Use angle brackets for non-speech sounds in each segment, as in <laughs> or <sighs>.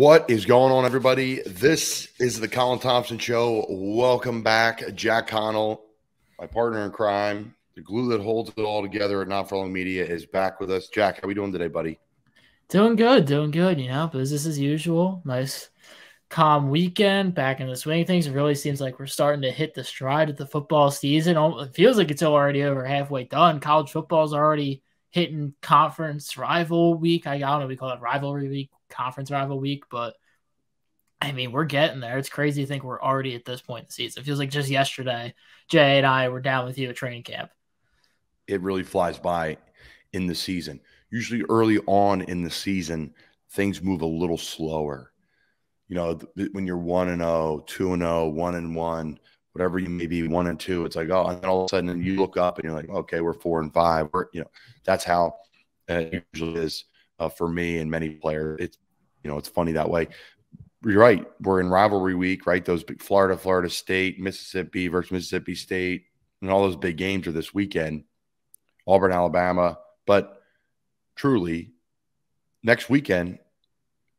What is going on, everybody? This is the Colin Thompson Show. Welcome back, Jack Connell, my partner in crime, the glue that holds it all together at Not For Long Media, is back with us. Jack, how are we doing today, buddy? Doing good, doing good. You know, business as usual. Nice, calm weekend. Back in the swing things. It really seems like we're starting to hit the stride of the football season. It feels like it's already over halfway done. College football is already hitting conference rival week. I don't know, we call it rivalry week conference rival week, but I mean, we're getting there. It's crazy to think we're already at this point in the season. It feels like just yesterday, Jay and I were down with you at training camp. It really flies by in the season. Usually, early on in the season, things move a little slower. You know, when you're 1 and 0, 2 and 0, 1 and 1, whatever you may be, 1 and 2, it's like, oh, and all of a sudden you look up and you're like, okay, we're 4 and 5. We're, you know, that's how it usually is uh, for me and many players. It's you know it's funny that way. You're right. We're in rivalry week, right? Those big Florida, Florida State, Mississippi versus Mississippi State, and all those big games are this weekend. Auburn, Alabama, but truly, next weekend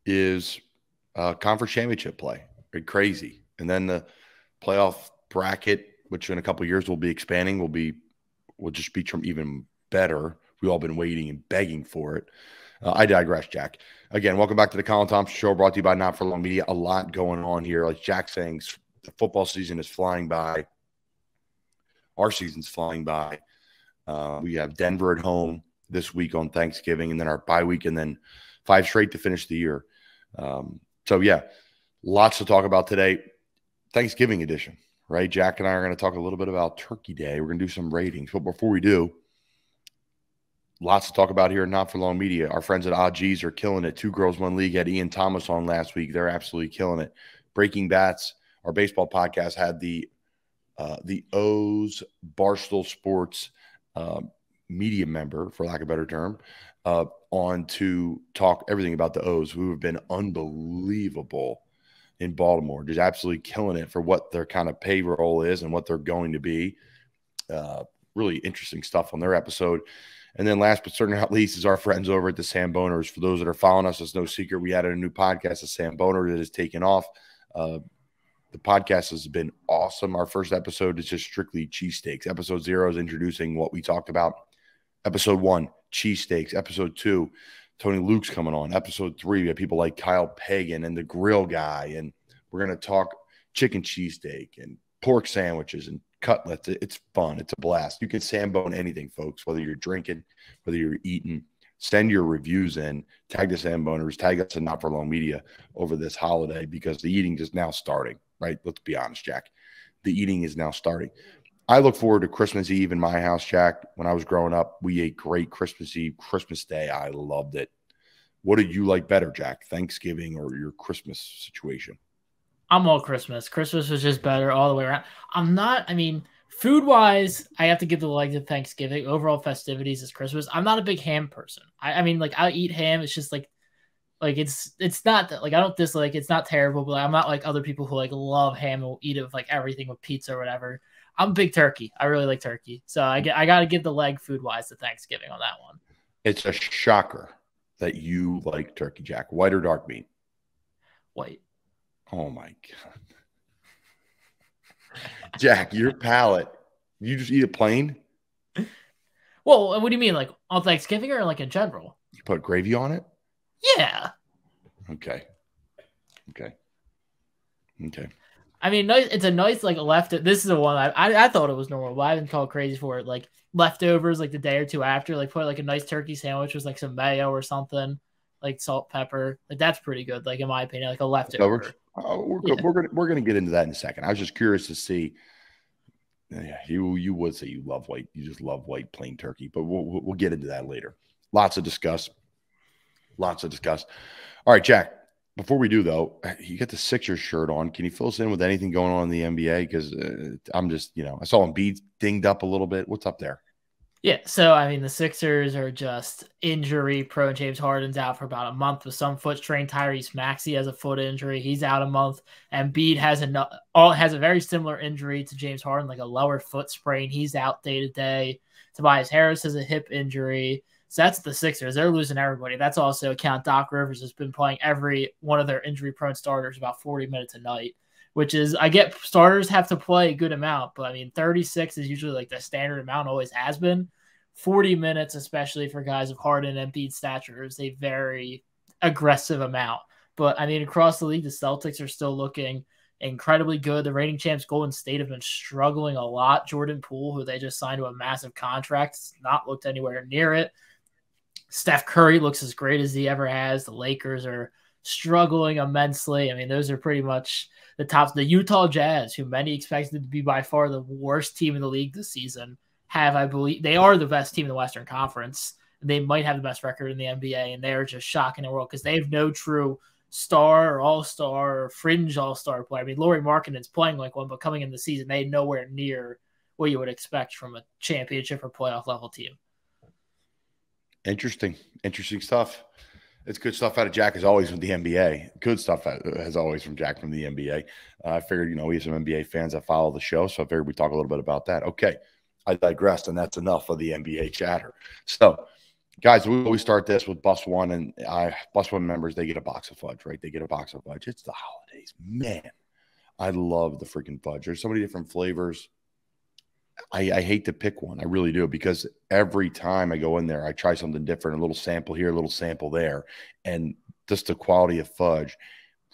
is uh, conference championship play. Crazy, and then the playoff bracket, which in a couple years will be expanding, will be will just be even better. We've all been waiting and begging for it. Uh, I digress, Jack. Again, welcome back to the Colin Thompson Show, brought to you by Not for Long Media. A lot going on here. Like Jack saying, the football season is flying by. Our season's flying by. Uh, we have Denver at home this week on Thanksgiving, and then our bye week, and then five straight to finish the year. Um, so yeah, lots to talk about today. Thanksgiving edition, right? Jack and I are going to talk a little bit about Turkey Day. We're going to do some ratings, but before we do, lots to talk about here Not for Long Media. Our friends at OGs are killing it. Two Girls, One League had Ian Thomas on last week. They're absolutely killing it. Breaking Bats, our baseball podcast, had the uh, the O's Barstool Sports uh, media member, for lack of a better term, uh, on to talk everything about the O's, who have been unbelievable in Baltimore, just absolutely killing it for what their kind of payroll is and what they're going to be. Uh, really interesting stuff on their episode. And then last but certainly not least is our friends over at the Sam Boners. For those that are following us, it's no secret we added a new podcast, the Sam Boner, that has taken off. Uh, the podcast has been awesome. Our first episode is just strictly cheesesteaks. Episode zero is introducing what we talked about. Episode one, cheesesteaks. Episode two, Tony Luke's coming on. Episode three, we have people like Kyle Pagan and the grill guy. And we're going to talk chicken cheesesteak and pork sandwiches and cutlets. It's fun. It's a blast. You can sambone anything, folks, whether you're drinking, whether you're eating. Send your reviews in, tag the Samboners, tag us in Not For Long Media over this holiday because the eating is now starting, right? Let's be honest, Jack. The eating is now starting. I look forward to Christmas Eve in my house, Jack. When I was growing up, we ate great Christmas Eve, Christmas Day. I loved it. What did you like better, Jack? Thanksgiving or your Christmas situation? I'm all Christmas. Christmas was just better all the way around. I'm not, I mean, food wise, I have to give the leg to Thanksgiving. Overall festivities is Christmas. I'm not a big ham person. I, I mean, like I eat ham. It's just like, like it's it's not that like I don't dislike. It's not terrible, but I'm not like other people who like love ham and will eat it with like everything with pizza or whatever. I'm big turkey. I really like turkey, so I get I got to give the leg food wise to Thanksgiving on that one. It's a shocker that you like turkey, Jack. White or dark meat? White. Oh my god, Jack, your palate. You just eat it plain. Well, what do you mean, like on Thanksgiving or like in general? You put gravy on it. Yeah. Okay. Okay. Okay. I mean, nice. it's a nice like left. This is a one I, I, I thought it was normal, but I've been called crazy for it. Like leftovers, like the day or two after, like put like a nice turkey sandwich with like some mayo or something, like salt, pepper. Like that's pretty good. Like in my opinion, like a leftover. Oh, we're, yeah. we're gonna we're gonna get into that in a second. I was just curious to see. Yeah, you you would say you love white. You just love white plain turkey, but we'll we'll get into that later. Lots of discuss. Lots of discuss. All right, Jack. Before we do though, you got the Sixers shirt on. Can you fill us in with anything going on in the NBA? Because uh, I'm just you know I saw him be dinged up a little bit. What's up there? Yeah, so I mean the Sixers are just injury prone. James Harden's out for about a month with some foot strain. Tyrese Maxey has a foot injury; he's out a month. Embiid has a all has a very similar injury to James Harden, like a lower foot sprain. He's out day to day. Tobias Harris has a hip injury. So that's the Sixers. They're losing everybody. That's also account Doc Rivers has been playing every one of their injury prone starters about 40 minutes a night, which is I get starters have to play a good amount, but I mean 36 is usually like the standard amount, always has been. 40 minutes, especially for guys of Harden and Embiid stature, is a very aggressive amount. But I mean, across the league, the Celtics are still looking incredibly good. The reigning champs Golden State have been struggling a lot. Jordan Poole, who they just signed to a massive contract, not looked anywhere near it. Steph Curry looks as great as he ever has. The Lakers are struggling immensely. I mean, those are pretty much the tops. The Utah Jazz, who many expected to be by far the worst team in the league this season, have, I believe, they are the best team in the Western Conference. They might have the best record in the NBA, and they're just shocking the world because they have no true star or all star or fringe all star player. I mean, Lauri Markkanen's playing like one, but coming in the season, they nowhere near what you would expect from a championship or playoff level team. Interesting, interesting stuff. It's good stuff out of Jack as always from the NBA. Good stuff as always from Jack from the NBA. Uh, I figured, you know, we have some NBA fans that follow the show, so I figured we talk a little bit about that. Okay, I digressed, and that's enough of the NBA chatter. So, guys, we always start this with Bus One, and I Bus One members they get a box of fudge, right? They get a box of fudge. It's the holidays, man. I love the freaking fudge. There's so many different flavors. I, I, hate to pick one. I really do because every time I go in there, I try something different, a little sample here, a little sample there. And just the quality of fudge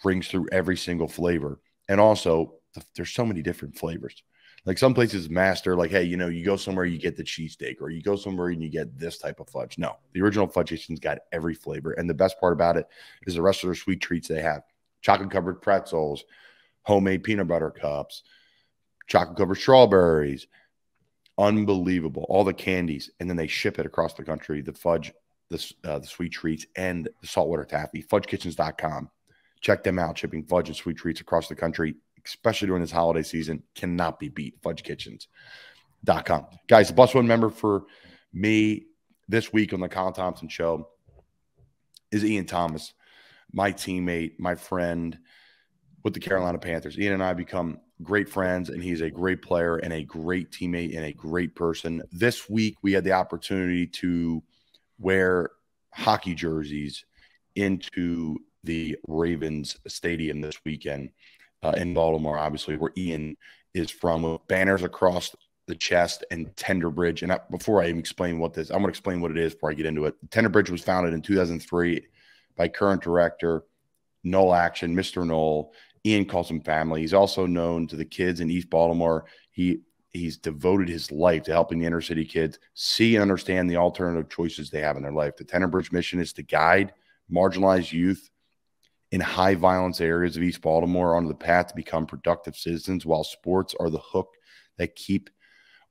brings through every single flavor. And also, there's so many different flavors. Like some places master, like, hey, you know, you go somewhere, you get the cheesesteak, or you go somewhere and you get this type of fudge. No, the original fudge kitchen's got every flavor. And the best part about it is the rest of their sweet treats they have chocolate covered pretzels, homemade peanut butter cups, chocolate covered strawberries, unbelievable. All the candies, and then they ship it across the country. The fudge, the uh, the sweet treats, and the saltwater taffy. FudgeKitchens.com. Check them out. Shipping fudge and sweet treats across the country, especially during this holiday season, cannot be beat. FudgeKitchens.com. Guys, the bus one member for me this week on the Colin Thompson Show is Ian Thomas, my teammate, my friend with the Carolina Panthers. Ian and I become great friends, and he's a great player and a great teammate and a great person. This week, we had the opportunity to wear hockey jerseys into the Ravens Stadium this weekend uh, in Baltimore, obviously, where Ian is from, with banners across the chest and Tender Bridge. And I, before I even explain what this, I'm going to explain what it is before I get into it. Tender Bridge was founded in 2003 by current director Noel Acton, Mr. Noel, Ian calls him family. He's also known to the kids in East Baltimore. He he's devoted his life to helping the inner city kids see and understand the alternative choices they have in their life. The Tender Bridge mission is to guide marginalized youth in high violence areas of East Baltimore onto the path to become productive citizens, while sports are the hook that keep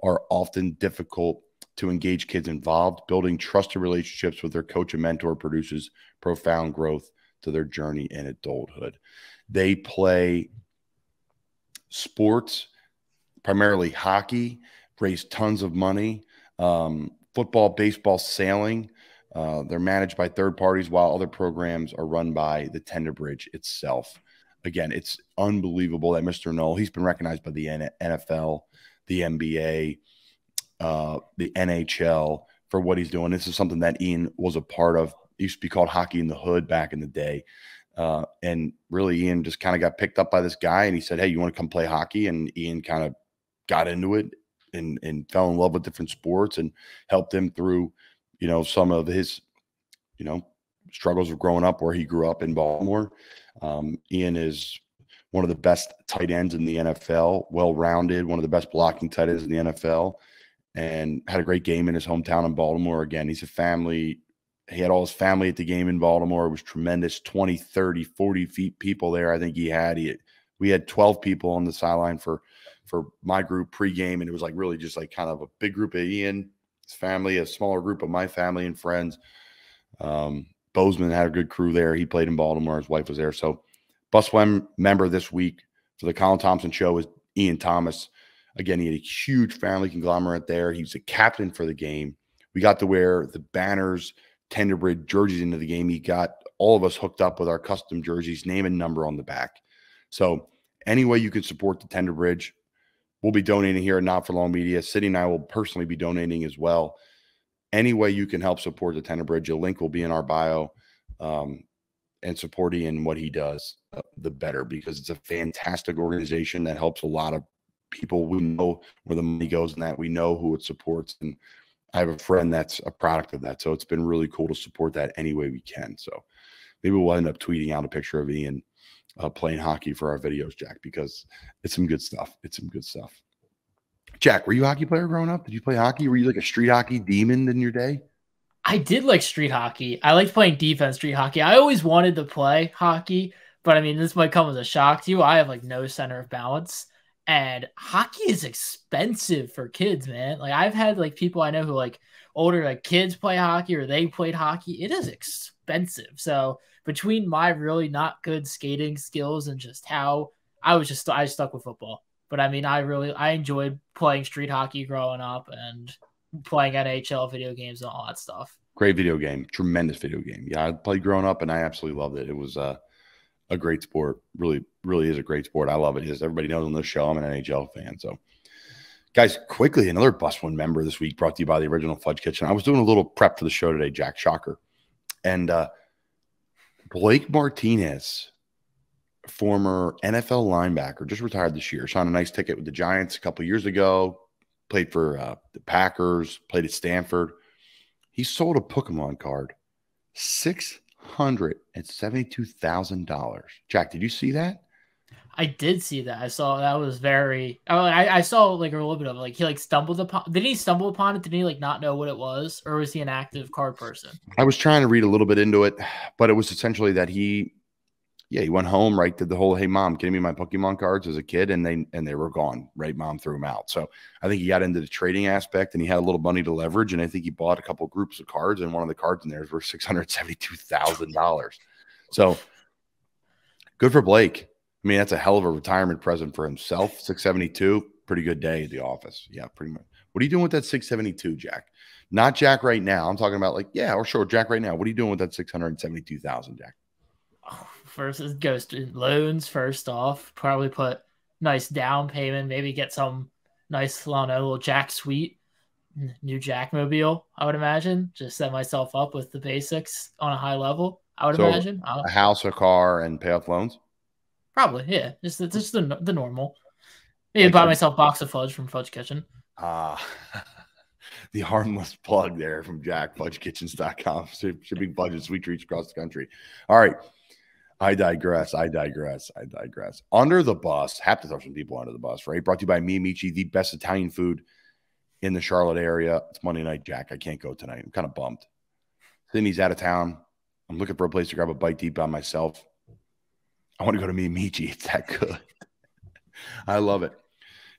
are often difficult to engage kids involved. Building trusted relationships with their coach and mentor produces profound growth to their journey in adulthood. They play sports, primarily hockey, raise tons of money, um, football, baseball, sailing. Uh, they're managed by third parties while other programs are run by the Tender Bridge itself. Again, it's unbelievable that Mr. Noel, he's been recognized by the NFL, the NBA, uh, the NHL for what he's doing. This is something that Ian was a part of. It used to be called Hockey in the Hood back in the day. Uh, and really, Ian just kind of got picked up by this guy, and he said, "Hey, you want to come play hockey?" And Ian kind of got into it and and fell in love with different sports and helped him through, you know, some of his, you know, struggles of growing up where he grew up in Baltimore. Um, Ian is one of the best tight ends in the NFL, well rounded, one of the best blocking tight ends in the NFL, and had a great game in his hometown in Baltimore. Again, he's a family he had all his family at the game in Baltimore. It was tremendous 20, 30, 40 feet people there. I think he had, he we had 12 people on the sideline for, for my group pregame. And it was like really just like kind of a big group of Ian, his family, a smaller group of my family and friends. Um, Bozeman had a good crew there. He played in Baltimore. His wife was there. So, Bus One member this week for the Colin Thompson show is Ian Thomas. Again, he had a huge family conglomerate there. He was a captain for the game. We got to wear the banners Tenderbridge jerseys into the game. He got all of us hooked up with our custom jerseys, name and number on the back. So, any way you can support the Tenderbridge, we'll be donating here at Not for Long Media. City and I will personally be donating as well. any way you can help support the Tender Bridge, a link will be in our bio. Um, and support Ian what he does, uh, the better because it's a fantastic organization that helps a lot of people. We know where the money goes and that we know who it supports. And I have a friend that's a product of that. So it's been really cool to support that any way we can. So maybe we'll end up tweeting out a picture of Ian uh, playing hockey for our videos, Jack, because it's some good stuff. It's some good stuff. Jack, were you a hockey player growing up? Did you play hockey? Were you like a street hockey demon in your day? I did like street hockey. I liked playing defense street hockey. I always wanted to play hockey, but I mean, this might come as a shock to you. I have like no center of balance, and hockey is expensive for kids, man. Like I've had like people I know who like older like kids play hockey or they played hockey. It is expensive. So between my really not good skating skills and just how I was just I stuck with football. But I mean, I really I enjoyed playing street hockey growing up and playing NHL video games and all that stuff. Great video game, tremendous video game. Yeah, I played growing up and I absolutely loved it. It was uh, a great sport. Really, really is a great sport. I love it. As everybody knows on this show, I'm an NHL fan. So, guys, quickly, another Bus One member this week brought to you by the original Fudge Kitchen. I was doing a little prep for the show today, Jack Shocker. And uh, Blake Martinez former NFL linebacker, just retired this year. Signed a nice ticket with the Giants a couple years ago. Played for uh, the Packers. Played at Stanford. He sold a Pokemon card, six hundred and seventy-two thousand dollars. Jack, did you see that? I did see that. I saw that was very. I, I saw like a little bit of it. like he like stumbled upon. Did he stumble upon it? Did he like not know what it was, or was he an active card person? I was trying to read a little bit into it, but it was essentially that he yeah, he went home, right? Did the whole, hey mom, give me my Pokemon cards as a kid, and they and they were gone, right? Mom threw them out. So I think he got into the trading aspect and he had a little money to leverage. And I think he bought a couple groups of cards, and one of the cards in there was worth six hundred seventy-two thousand dollars. So good for Blake. I mean, that's a hell of a retirement present for himself. 672, pretty good day at the office. Yeah, pretty much. What are you doing with that 672, Jack? Not Jack right now. I'm talking about like, yeah, or sure, Jack right now. What are you doing with that 672,000, Jack? Oh, first goes to loans first off. Probably put nice down payment. Maybe get some nice, don't little Jack Suite, new Jack Mobile. I would imagine. Just set myself up with the basics on a high level. I would so imagine a house, a car, and pay off loans. Probably, yeah. Just just the the normal. Maybe buy myself a box of fudge from Fudge Kitchen. Ah. Uh, <laughs> the harmless plug there from Jack, fudgekitchens.com. Shipping budget, sweet treats across the country. All right. I digress. I digress. I digress. Under the bus, have to throw some people under the bus, right? Brought to you by Mi Amiche, the best Italian food in the Charlotte area. It's Monday night, Jack. I can't go tonight. I'm kind of bummed. Sydney's out of town. I'm looking for a place to grab a bite deep by myself. I want to go to Mi Amiche. It's that good. <laughs> I love it.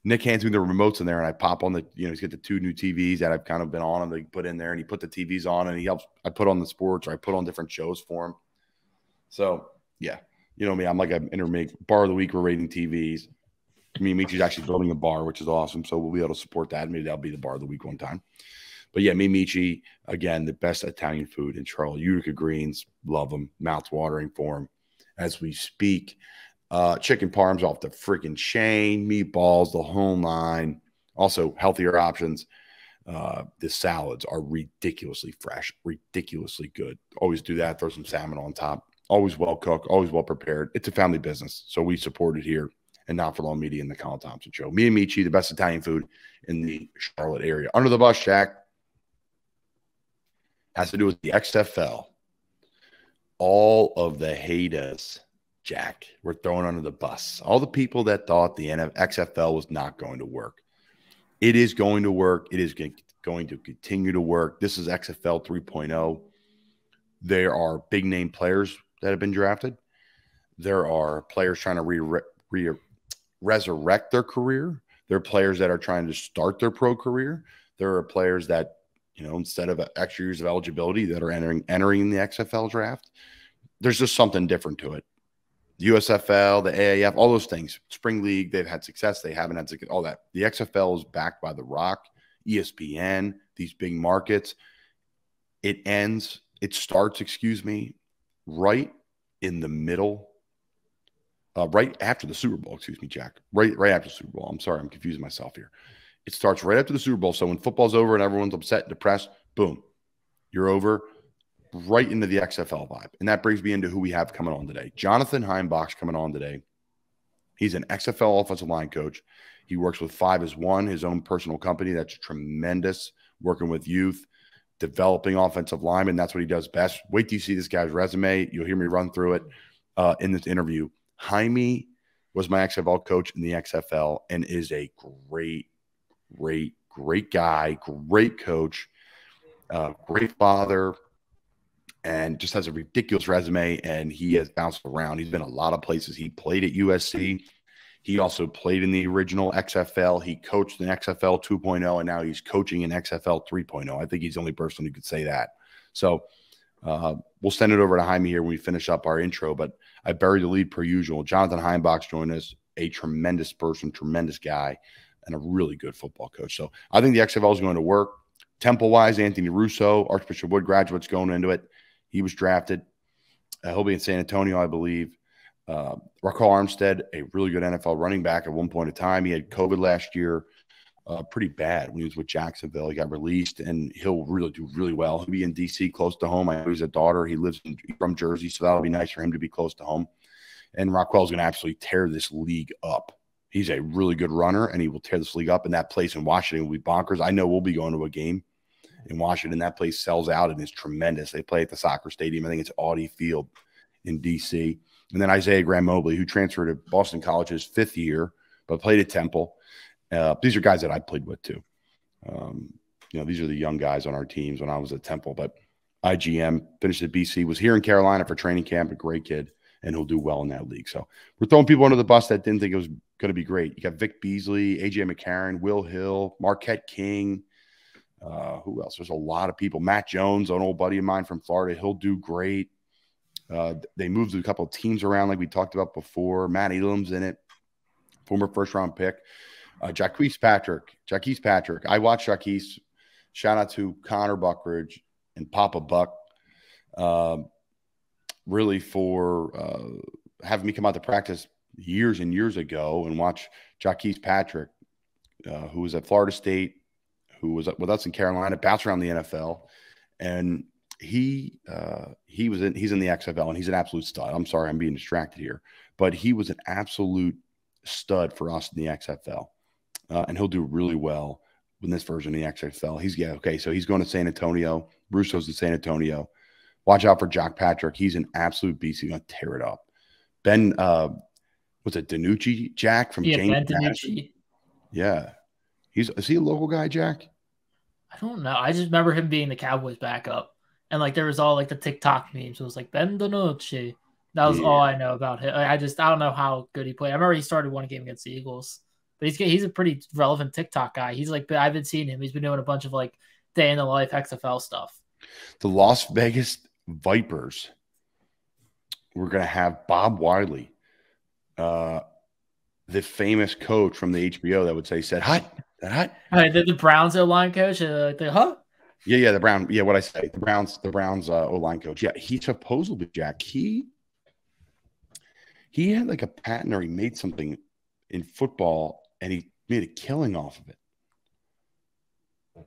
Nick hands me the remotes in there, and I pop on the, you know, he's got the two new TVs that I've kind of been on and they put in there, and he put the TVs on, and he helps. I put on the sports, or I put on different shows for him. So yeah, you know me. I'm like an intermake bar of the week. We're rating TVs. Mi Amiche's <laughs> actually building a bar, which is awesome. So we'll be able to support that. Maybe that'll be the bar of the week one time. But yeah, Mi Amiche, again, the best Italian food in Charlotte. Utica greens, love them. Mouth watering for them as we speak. Uh, chicken parms off the freaking chain, meatballs, the whole nine. Also, healthier options. Uh, the salads are ridiculously fresh, ridiculously good. Always do that. Throw some salmon on top always well cooked, always well prepared. It's a family business, so we support it here and not for long media and the Colin Thompson Show. Mi Amiche, the best Italian food in the Charlotte area. Under the bus, Jack has to do with the XFL. All of the haters, Jack, were thrown under the bus. All the people that thought the XFL was not going to work. It is going to work. It is going to continue to work. This is XFL 3.0. There are big name players that have been drafted. There are players trying to re, re, resurrect their career. There are players that are trying to start their pro career. There are players that, you know, instead of extra years of eligibility that are entering entering the XFL draft. There's just something different to it. The USFL, the AAF, all those things. Spring League, they've had success. They haven't had success. All that. The XFL is backed by The Rock, ESPN, these big markets. It ends. It starts. Excuse me right in the middle, uh, right after the Super Bowl. Excuse me, Jack. Right, right after the Super Bowl. I'm sorry, I'm confusing myself here. It starts right after the Super Bowl. So when football's over and everyone's upset, and depressed, boom, you're over right into the XFL vibe. And that brings me into who we have coming on today. Jonathan Himebauch's coming on today. He's an XFL offensive line coach. He works with Five as One, his own personal company. That's tremendous, working with youth, developing offensive linemen. That's what he does best. Wait till you see this guy's resume. You'll hear me run through it uh, in this interview. Himey was my XFL coach in the XFL and is a great, great, great guy, great coach, uh, great father, and just has a ridiculous resume. And he has bounced around. He's been a lot of places. He played at USC. He also played in the original XFL. He coached in XFL 2.0, and now he's coaching in XFL 3.0. I think he's the only person who could say that. So uh, we'll send it over to Himey here when we finish up our intro. But I buried the lead per usual. Jonathan Himebauch joined us, a tremendous person, tremendous guy, and a really good football coach. So I think the XFL is going to work. Temple wise, Anthony Russo, Archbishop Wood graduates going into it. He was drafted. Uh, he'll be in San Antonio, I believe. Uh, Ryquell Armstead, a really good NFL running back at one point in time. He had COVID last year, uh, pretty bad when he was with Jacksonville. He got released, and he'll really do really well. He'll be in DC, close to home. I know he's a daughter. He lives in, from Jersey, so that'll be nice for him to be close to home. And Ryquell's going to absolutely tear this league up. He's a really good runner, and he will tear this league up. And that place in Washington will be bonkers. I know we'll be going to a game in Washington. That place sells out and is tremendous. They play at the soccer stadium. I think it's Audi Field in DC. And then Isaiah Graham Mobley, who transferred to Boston College's fifth year, but played at Temple. Uh, these are guys that I played with too. Um, you know, these are the young guys on our teams when I was at Temple. But IGM finished at BC, was here in Carolina for training camp, a great kid, and he'll do well in that league. So we're throwing people under the bus that didn't think it was going to be great. You got Vic Beasley, AJ McCarron, Will Hill, Marquette King, uh, who else? There's a lot of people. Matt Jones, an old buddy of mine from Florida, he'll do great. Uh, they moved a couple teams around, like we talked about before. Matt Elam's in it, former first round pick. Uh, Jacques Patrick, Jacques Patrick. I watched Jacques. Shout out to Connor Buckridge and Papa Buck, uh, really for uh, having me come out to practice years and years ago and watch Jacques Patrick, uh, who was at Florida State, who was with us in Carolina, bounced around the NFL, and he uh, he was in he's in the XFL and he's an absolute stud. I'm sorry, I'm being distracted here, but he was an absolute stud for us in the XFL, uh, and he'll do really well in this version of the XFL. He's yeah okay, so he's going to San Antonio. Russo's in San Antonio. Watch out for Jack Patrick. He's an absolute beast. He's going to tear it up. Ben, uh, was it Danucci Jack from yeah, James? Ben DiNucci. Yeah, He's is he a local guy, Jack? I don't know. I just remember him being the Cowboys backup. And like there was all like the TikTok memes. It was like Ben DiNucci. That was yeah. all I know about him. I just I don't know how good he played. I remember he started one game against the Eagles, but he's he's a pretty relevant TikTok guy. He's like I've been seeing him. He's been doing a bunch of like day in the life XFL stuff. The Las Vegas Vipers. We're gonna have Bob Wylie, uh, the famous coach from the HBO that would say said hi that hot? All right, the, the Browns O line coach, uh, the huh? Yeah, yeah, the Brown. Yeah, what I say, the Browns, the Browns uh, O line coach. Yeah, he supposedly Jack. He he had like a patent or he made something in football and he made a killing off of it. I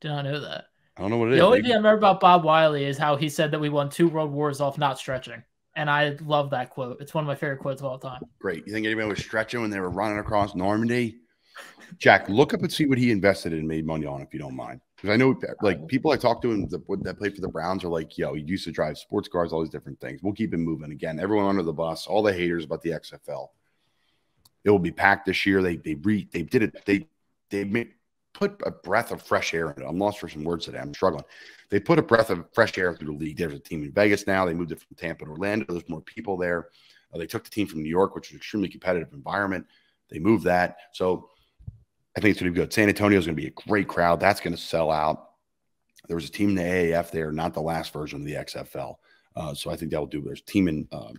did not know that. I don't know what it the is. only thing I remember about Bob Wylie is how he said that we won two world wars off not stretching. And I love that quote. It's one of my favorite quotes of all time. Great. You think anybody was stretching when they were running across Normandy? Jack, look up and see what he invested in and made money on, if you don't mind. Because I know, like, people I talk to and that play for the Browns are like, yo, he used to drive sports cars, all these different things. We'll keep him moving. Again, everyone under the bus, all the haters about the XFL. It will be packed this year. They they re they did it. They they made, put a breath of fresh air in it. I'm lost for some words today. I'm struggling. They put a breath of fresh air through the league. There's a team in Vegas now. They moved it from Tampa to Orlando. There's more people there. Uh, they took the team from New York, which is an extremely competitive environment. They moved that. So I think it's going to be good. San Antonio is going to be a great crowd. That's going to sell out. There was a team in the AAF there, not the last version of the XFL. Uh, so I think that'll do. There's a team in um,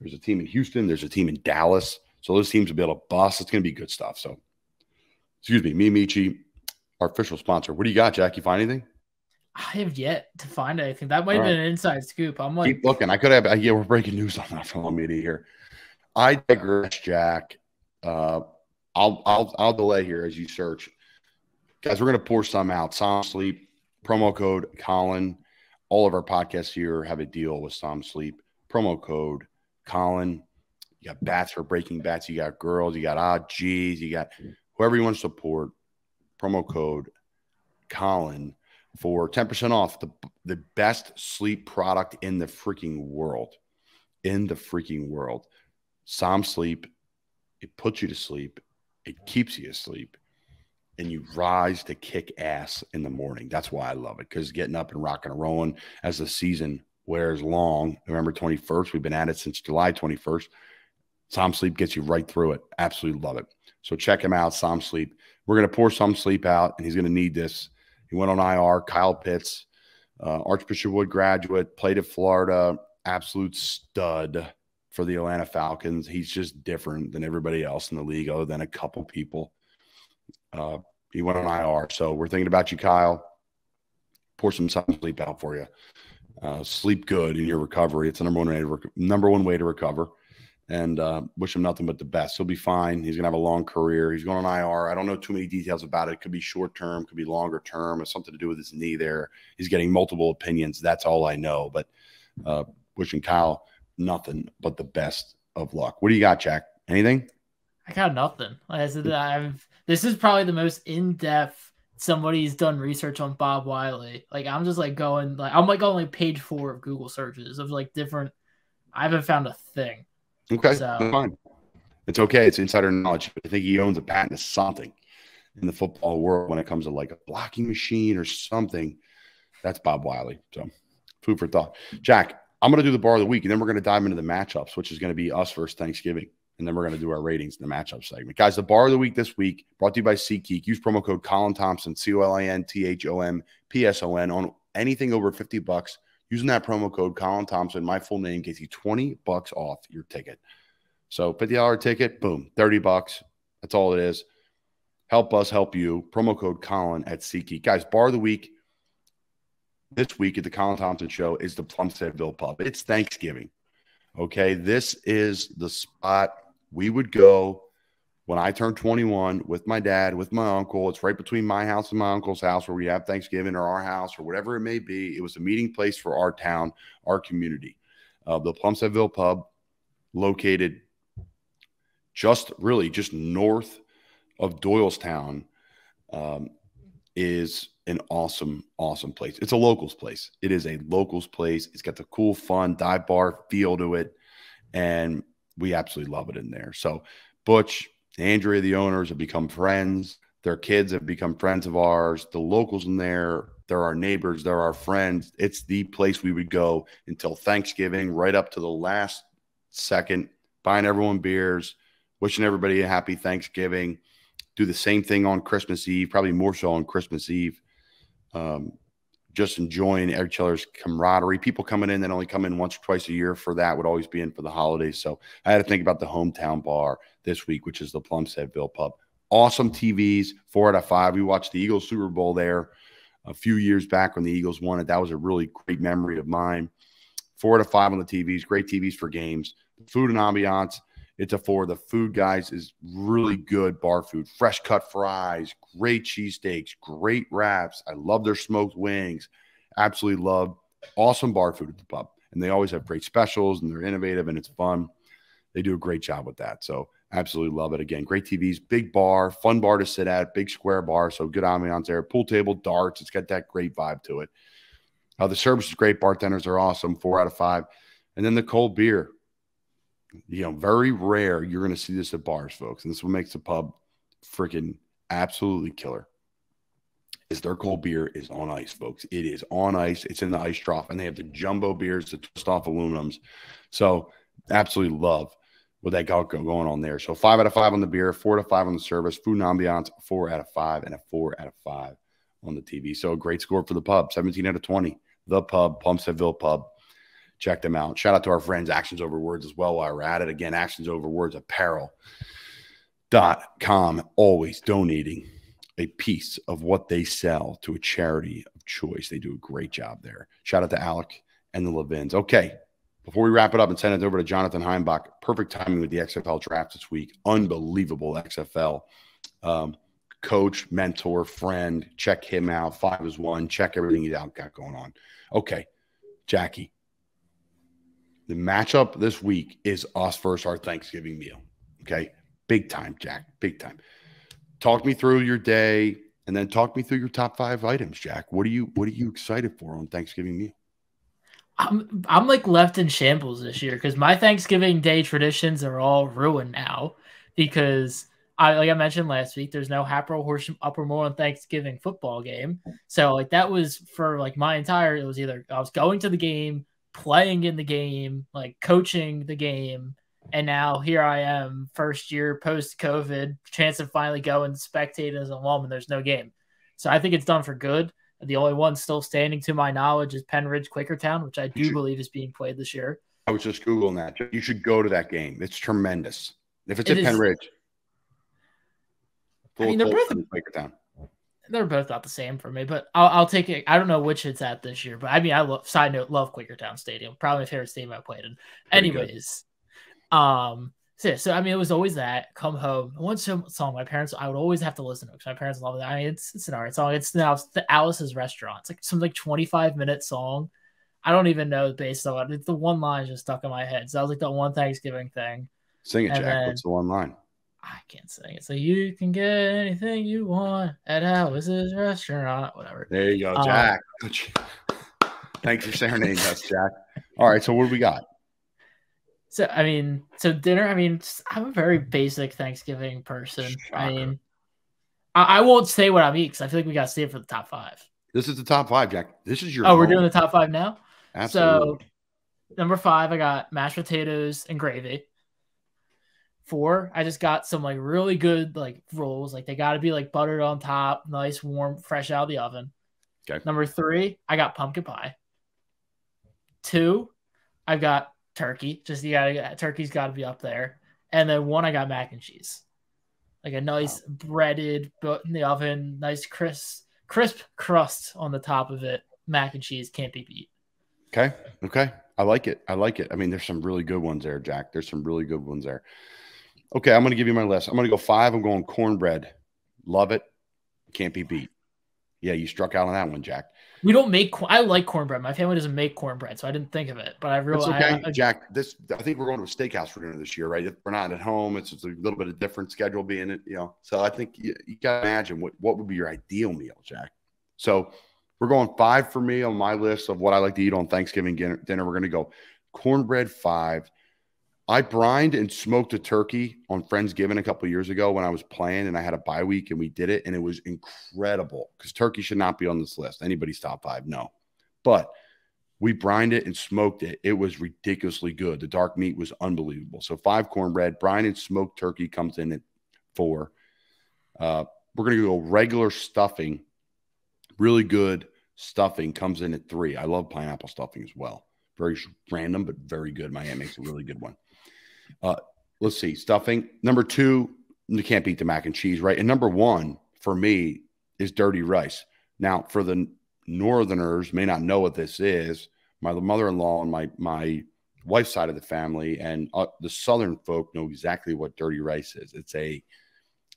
there's a team in Houston. There's a team in Dallas. So those teams will be able to bust. It's going to be good stuff. So, excuse me, Mi Amiche, our official sponsor. What do you got, Jack? You find anything? I have yet to find anything. That might have right. been an inside scoop. I'm like, keep looking. I could have. Yeah, we're breaking news on that <laughs> from media here. I digress, Jack. Uh, I'll I'll I'll delay here as you search. Guys, we're gonna pour some out. Som Sleep, promo code Colin. All of our podcasts here have a deal with Som Sleep. Promo code Colin. You got bats for breaking bats. You got girls. You got odd G's. You got whoever you want to support. Promo code Colin for 10% off the, the best sleep product in the freaking world. In the freaking world. Som Sleep. It puts you to sleep. It keeps you asleep. And you rise to kick ass in the morning. That's why I love it. Because getting up and rocking and rolling as the season wears long. November 21st. We've been at it since July 21st. Som Sleep gets you right through it. Absolutely love it. So check him out, Som Sleep. We're going to pour some sleep out, and he's going to need this. He went on IR. Kyle Pitts, uh, Archbishop Wood graduate, played at Florida, absolute stud for the Atlanta Falcons. He's just different than everybody else in the league, other than a couple people. Uh, he went on IR. So we're thinking about you, Kyle. Pour some sleep out for you. Uh, sleep good in your recovery. It's the number one way to rec- number one way to recover and uh, wish him nothing but the best. He'll be fine. He's going to have a long career. He's going on IR. I don't know too many details about it. It could be short term, could be longer term. It's something to do with his knee there. He's getting multiple opinions. That's all I know. But uh, wishing Kyle nothing but the best of luck. What do you got, Jack? Anything? I got nothing. Like I said, I've this is probably the most in depth somebody's done research on Bob Wylie. Like I'm just like going like I'm like on like page four of Google searches of like different. I haven't found a thing. Okay, so, fine. It's okay. It's insider knowledge. I think he owns a patent of something in the football world when it comes to like a blocking machine or something. That's Bob Wylie. So, food for thought. Jack, I'm going to do the bar of the week, and then we're going to dive into the matchups, which is going to be us versus Thanksgiving. And then we're going to do our ratings in the matchup segment. Guys, the bar of the week this week brought to you by SeatGeek. Use promo code Colin Thompson, C O L I N T H O M P S O N, on anything over 50 bucks using that promo code Colin Thompson, my full name, gets you 20 bucks off your ticket. So $50 ticket, boom, 30 bucks. That's all it is. Help us help you. Promo code Colin at SeatGeek. Guys, bar of the week this week at the Colin Thompson Show is the Plumsteadville Pub. It's Thanksgiving. Okay. This is the spot we would go when I turned 21 with my dad, with my uncle. It's right between my house and my uncle's house where we have Thanksgiving or our house or whatever it may be. It was a meeting place for our town, our community. Uh, the Plumsteadville Pub, located just really just north of Doylestown, um, is an awesome, awesome place. It's a locals place. It is a locals place. It's got the cool, fun dive bar feel to it. And we absolutely love it in there. So, Butch, Andrea, the owners have become friends. Their kids have become friends of ours. The locals in there, they're our neighbors, they're our friends. It's the place we would go until Thanksgiving, right up to the last second, buying everyone beers, wishing everybody a happy Thanksgiving. Do the same thing on Christmas Eve, probably more so on Christmas Eve. Um, just enjoying each other's camaraderie. People coming in that only come in once or twice a year for that would always be in for the holidays. So I had to think about the hometown bar this week, which is the Plumsteadville Pub. Awesome TVs, four out of five. We watched the Eagles Super Bowl there a few years back when the Eagles won it. That was a really great memory of mine. Four out of five on the TVs, great TVs for games. Food and ambiance, it's a four. The food, guys, is really good bar food. Fresh cut fries, great cheesesteaks, great wraps. I love their smoked wings. Absolutely love awesome bar food at the pub. And they always have great specials and they're innovative and it's fun. They do a great job with that. So absolutely love it. Again, great TVs, big bar, fun bar to sit at, big square bar. So good ambiance there. Pool table, darts. It's got that great vibe to it. Uh, the service is great. Bartenders are awesome. Four out of five. And then the cold beer you know, very rare you're going to see this at bars, folks. And this is what makes the pub freaking absolutely killer. Is their cold beer is on ice, folks. It is on ice. It's in the ice trough, and they have the jumbo beers, the twist off aluminums. So absolutely love what they got going on there. So five out of five on the beer, four out of five on the service, food and ambiance, four out of five, and a four out of five on the TV. So a great score for the pub, 17 out of 20. The pub, Plumsteadville Pub check them out. Shout out to our friends, Actions Over Words, as well while we're at it. Again, Actions Over Words apparel dot com, always donating a piece of what they sell to a charity of choice. They do a great job there. Shout out to Alec and the Levins. Okay. Before we wrap it up and send it over to Jonathan Himebauch, perfect timing with the XFL draft this week. Unbelievable XFL. Um, coach, mentor, friend. Check him out. Five is one. Check everything he's out got going on. Okay, Jackie. The matchup this week is us versus our Thanksgiving meal. Okay, big time, Jack. Big time. Talk me through your day, and then talk me through your top five items, Jack. What are you What are you excited for on Thanksgiving meal? I'm I'm like left in shambles this year because my Thanksgiving Day traditions are all ruined now because I like I mentioned last week, there's no Hatboro Horsham Upper Moreland Thanksgiving football game. So like that was for like my entire it was either I was going to the game, playing in the game, like coaching the game, and now here I am, first year post COVID, chance to finally go and spectate as a alum, and there's no game. So I think it's done for good. The only one still standing to my knowledge is Pennridge Quakertown, which I do should, believe is being played this year. I was just Googling that. You should go to that game. It's tremendous. If it's it at Pennridge, I mean, they're both Quakertown. They're both not the same for me, but I'll, I'll, take it. I don't know which it's at this year, but I mean, I love. Side note, love Quakertown Stadium. Probably my favorite stadium I played in. Anyways, um, so, so I mean, it was always that come home. One song my parents I would always have to listen to because my parents love it. I mean, it's it's an art song. It's now the Alice's Restaurant. It's like some like twenty five minute song. I don't even know based on it. The one line just stuck in my head. So that was like the one Thanksgiving thing. Sing it, and Jack. Then, What's the one line? I can't sing it. So you can get anything you want at Alice's restaurant, whatever. There you go, um, Jack. Um, Thanks for serenading us, Jack. All right, so what do we got? So I mean, so dinner. I mean, I'm a very basic Thanksgiving person. Shocker. I mean, I, I, won't say what I'm eating because I feel like we got to save for the top five. This is the top five, Jack. This is your. Oh, home. we're doing the top five now. Absolutely. So, number five, I got mashed potatoes and gravy. Four, I just got some like really good like rolls. Like they got to be like buttered on top, nice, warm, fresh out of the oven. Okay. Number three, I got pumpkin pie. Two, I've got turkey. Just you gotta uh, turkey's got to be up there. And then one, I got mac and cheese, like a nice wow. breaded, but in the oven, nice crisp, crisp crust on the top of it. Mac and cheese can't be beat. Okay. Okay. I like it. I like it. I mean, there's some really good ones there, Jack. There's some really good ones there. Okay, I'm going to give you my list. I'm going to go five. I'm going cornbread. Love it. Can't be beat. Yeah, you struck out on that one, Jack. We don't make. I like cornbread. My family doesn't make cornbread, so I didn't think of it. But I really, okay, I, I, Jack. This I think we're going to a steakhouse for dinner this year, right? If we're not at home, it's, it's a little bit of different schedule being it, you know. So I think you, you got to imagine what what would be your ideal meal, Jack. So we're going five for me on my list of what I like to eat on Thanksgiving dinner. We're going to go cornbread five, I brined and smoked a turkey on Friendsgiving a couple years ago when I was playing and I had a bye week and we did it and it was incredible because turkey should not be on this list. Anybody's top five, no. But we brined it and smoked it. It was ridiculously good. The dark meat was unbelievable. So five cornbread, brine and smoked turkey comes in at four. Uh, we're gonna go regular stuffing. Really good stuffing comes in at three. I love pineapple stuffing as well. Very random, but very good. Aunt makes a really good one. Uh, let's see, stuffing. Number two, you can't beat the mac and cheese, right? And number one for me is dirty rice. Now, for the northerners, may not know what this is. My mother-in-law and my my wife's side of the family and uh, the southern folk know exactly what dirty rice is. It's a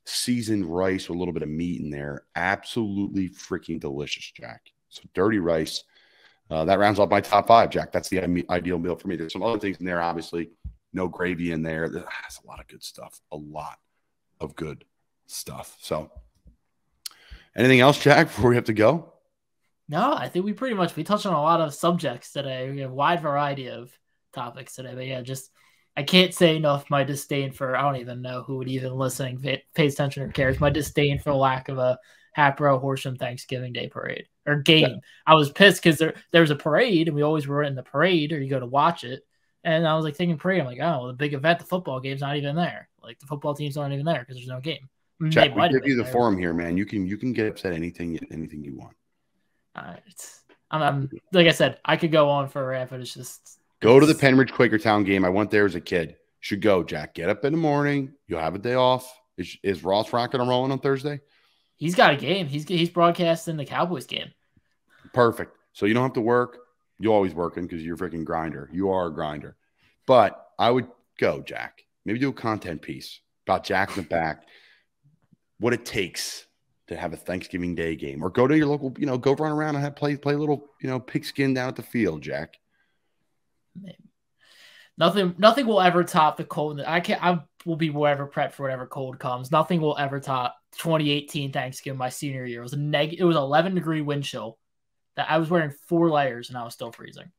seasoned rice with a little bit of meat in there. Absolutely freaking delicious, Jack. So dirty rice. Uh, that rounds off my top five, Jack. That's the ideal meal for me. There's some other things in there, obviously no gravy in there. There's a lot of good stuff. A lot of good stuff. So, anything else, Jack, before we have to go? No, I think we pretty much we touched on a lot of subjects today. We have a wide variety of topics today. But yeah, just I can't say enough my disdain for I don't even know who would even listening pays attention or cares. My disdain for lack of a Hatboro Horsham Thanksgiving Day parade or game. Yeah. I was pissed because there there was a parade and we always were in the parade or you go to watch it. And I was like thinking parade. I'm like, oh, the big event, the football game's not even there. Like the football teams aren't even there because there's no game. Jack, we give you the there. forum here, man. You can you can get upset anything anything you want. Uh, it's, I'm, I'm, like I said, I could go on for a rant, but it's just go to the Pennridge Quakertown game. I went there as a kid. Should go, Jack. Get up in the morning. You'll have a day off. Is, is Ross rocking and rolling on Thursday? He's got a game. He's he's broadcasting the Cowboys game. Perfect. So you don't have to work. You're always working because you're a freaking grinder. You are a grinder. But I would go, Jack. Maybe do a content piece about Jack in the back, what it takes to have a Thanksgiving Day game, or go to your local, you know, go run around and have play play a little, you know, pigskin down at the field, Jack. Nothing, nothing will ever top the cold. I can't. I will be wherever prepped for whatever cold comes. Nothing will ever top 2018 Thanksgiving, my senior year. It was a neg. It was 11 degree wind chill. That I was wearing four layers and I was still freezing.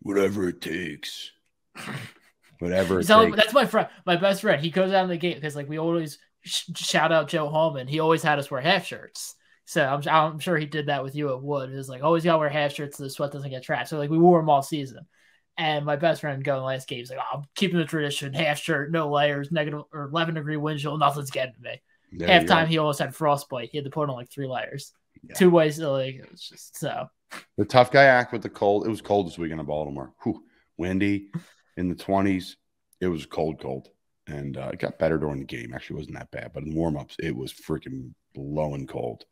Whatever it takes. <laughs> Whatever. so that's my friend, my best friend. He goes out in the gate because like we always sh- shout out Joe Holman. He always had us wear half shirts. So I'm, I'm sure he did that with you at Wood. It was like always gotta wear half shirts so the sweat doesn't get trapped. So like we wore them all season. And my best friend going last game, he's like, oh, I'm keeping the tradition, half shirt, no layers, negative or 11 degree wind chill, nothing's getting to me. There Halftime, he almost had frostbite. He had to put on like three layers, yeah. two ways. To, like it was just so. The tough guy act with the cold. It was cold this weekend in Baltimore. Whew. Windy in the 20s. It was cold, cold. And uh, it got better during the game. Actually, wasn't that bad. But in warm ups, it was freaking blowing cold.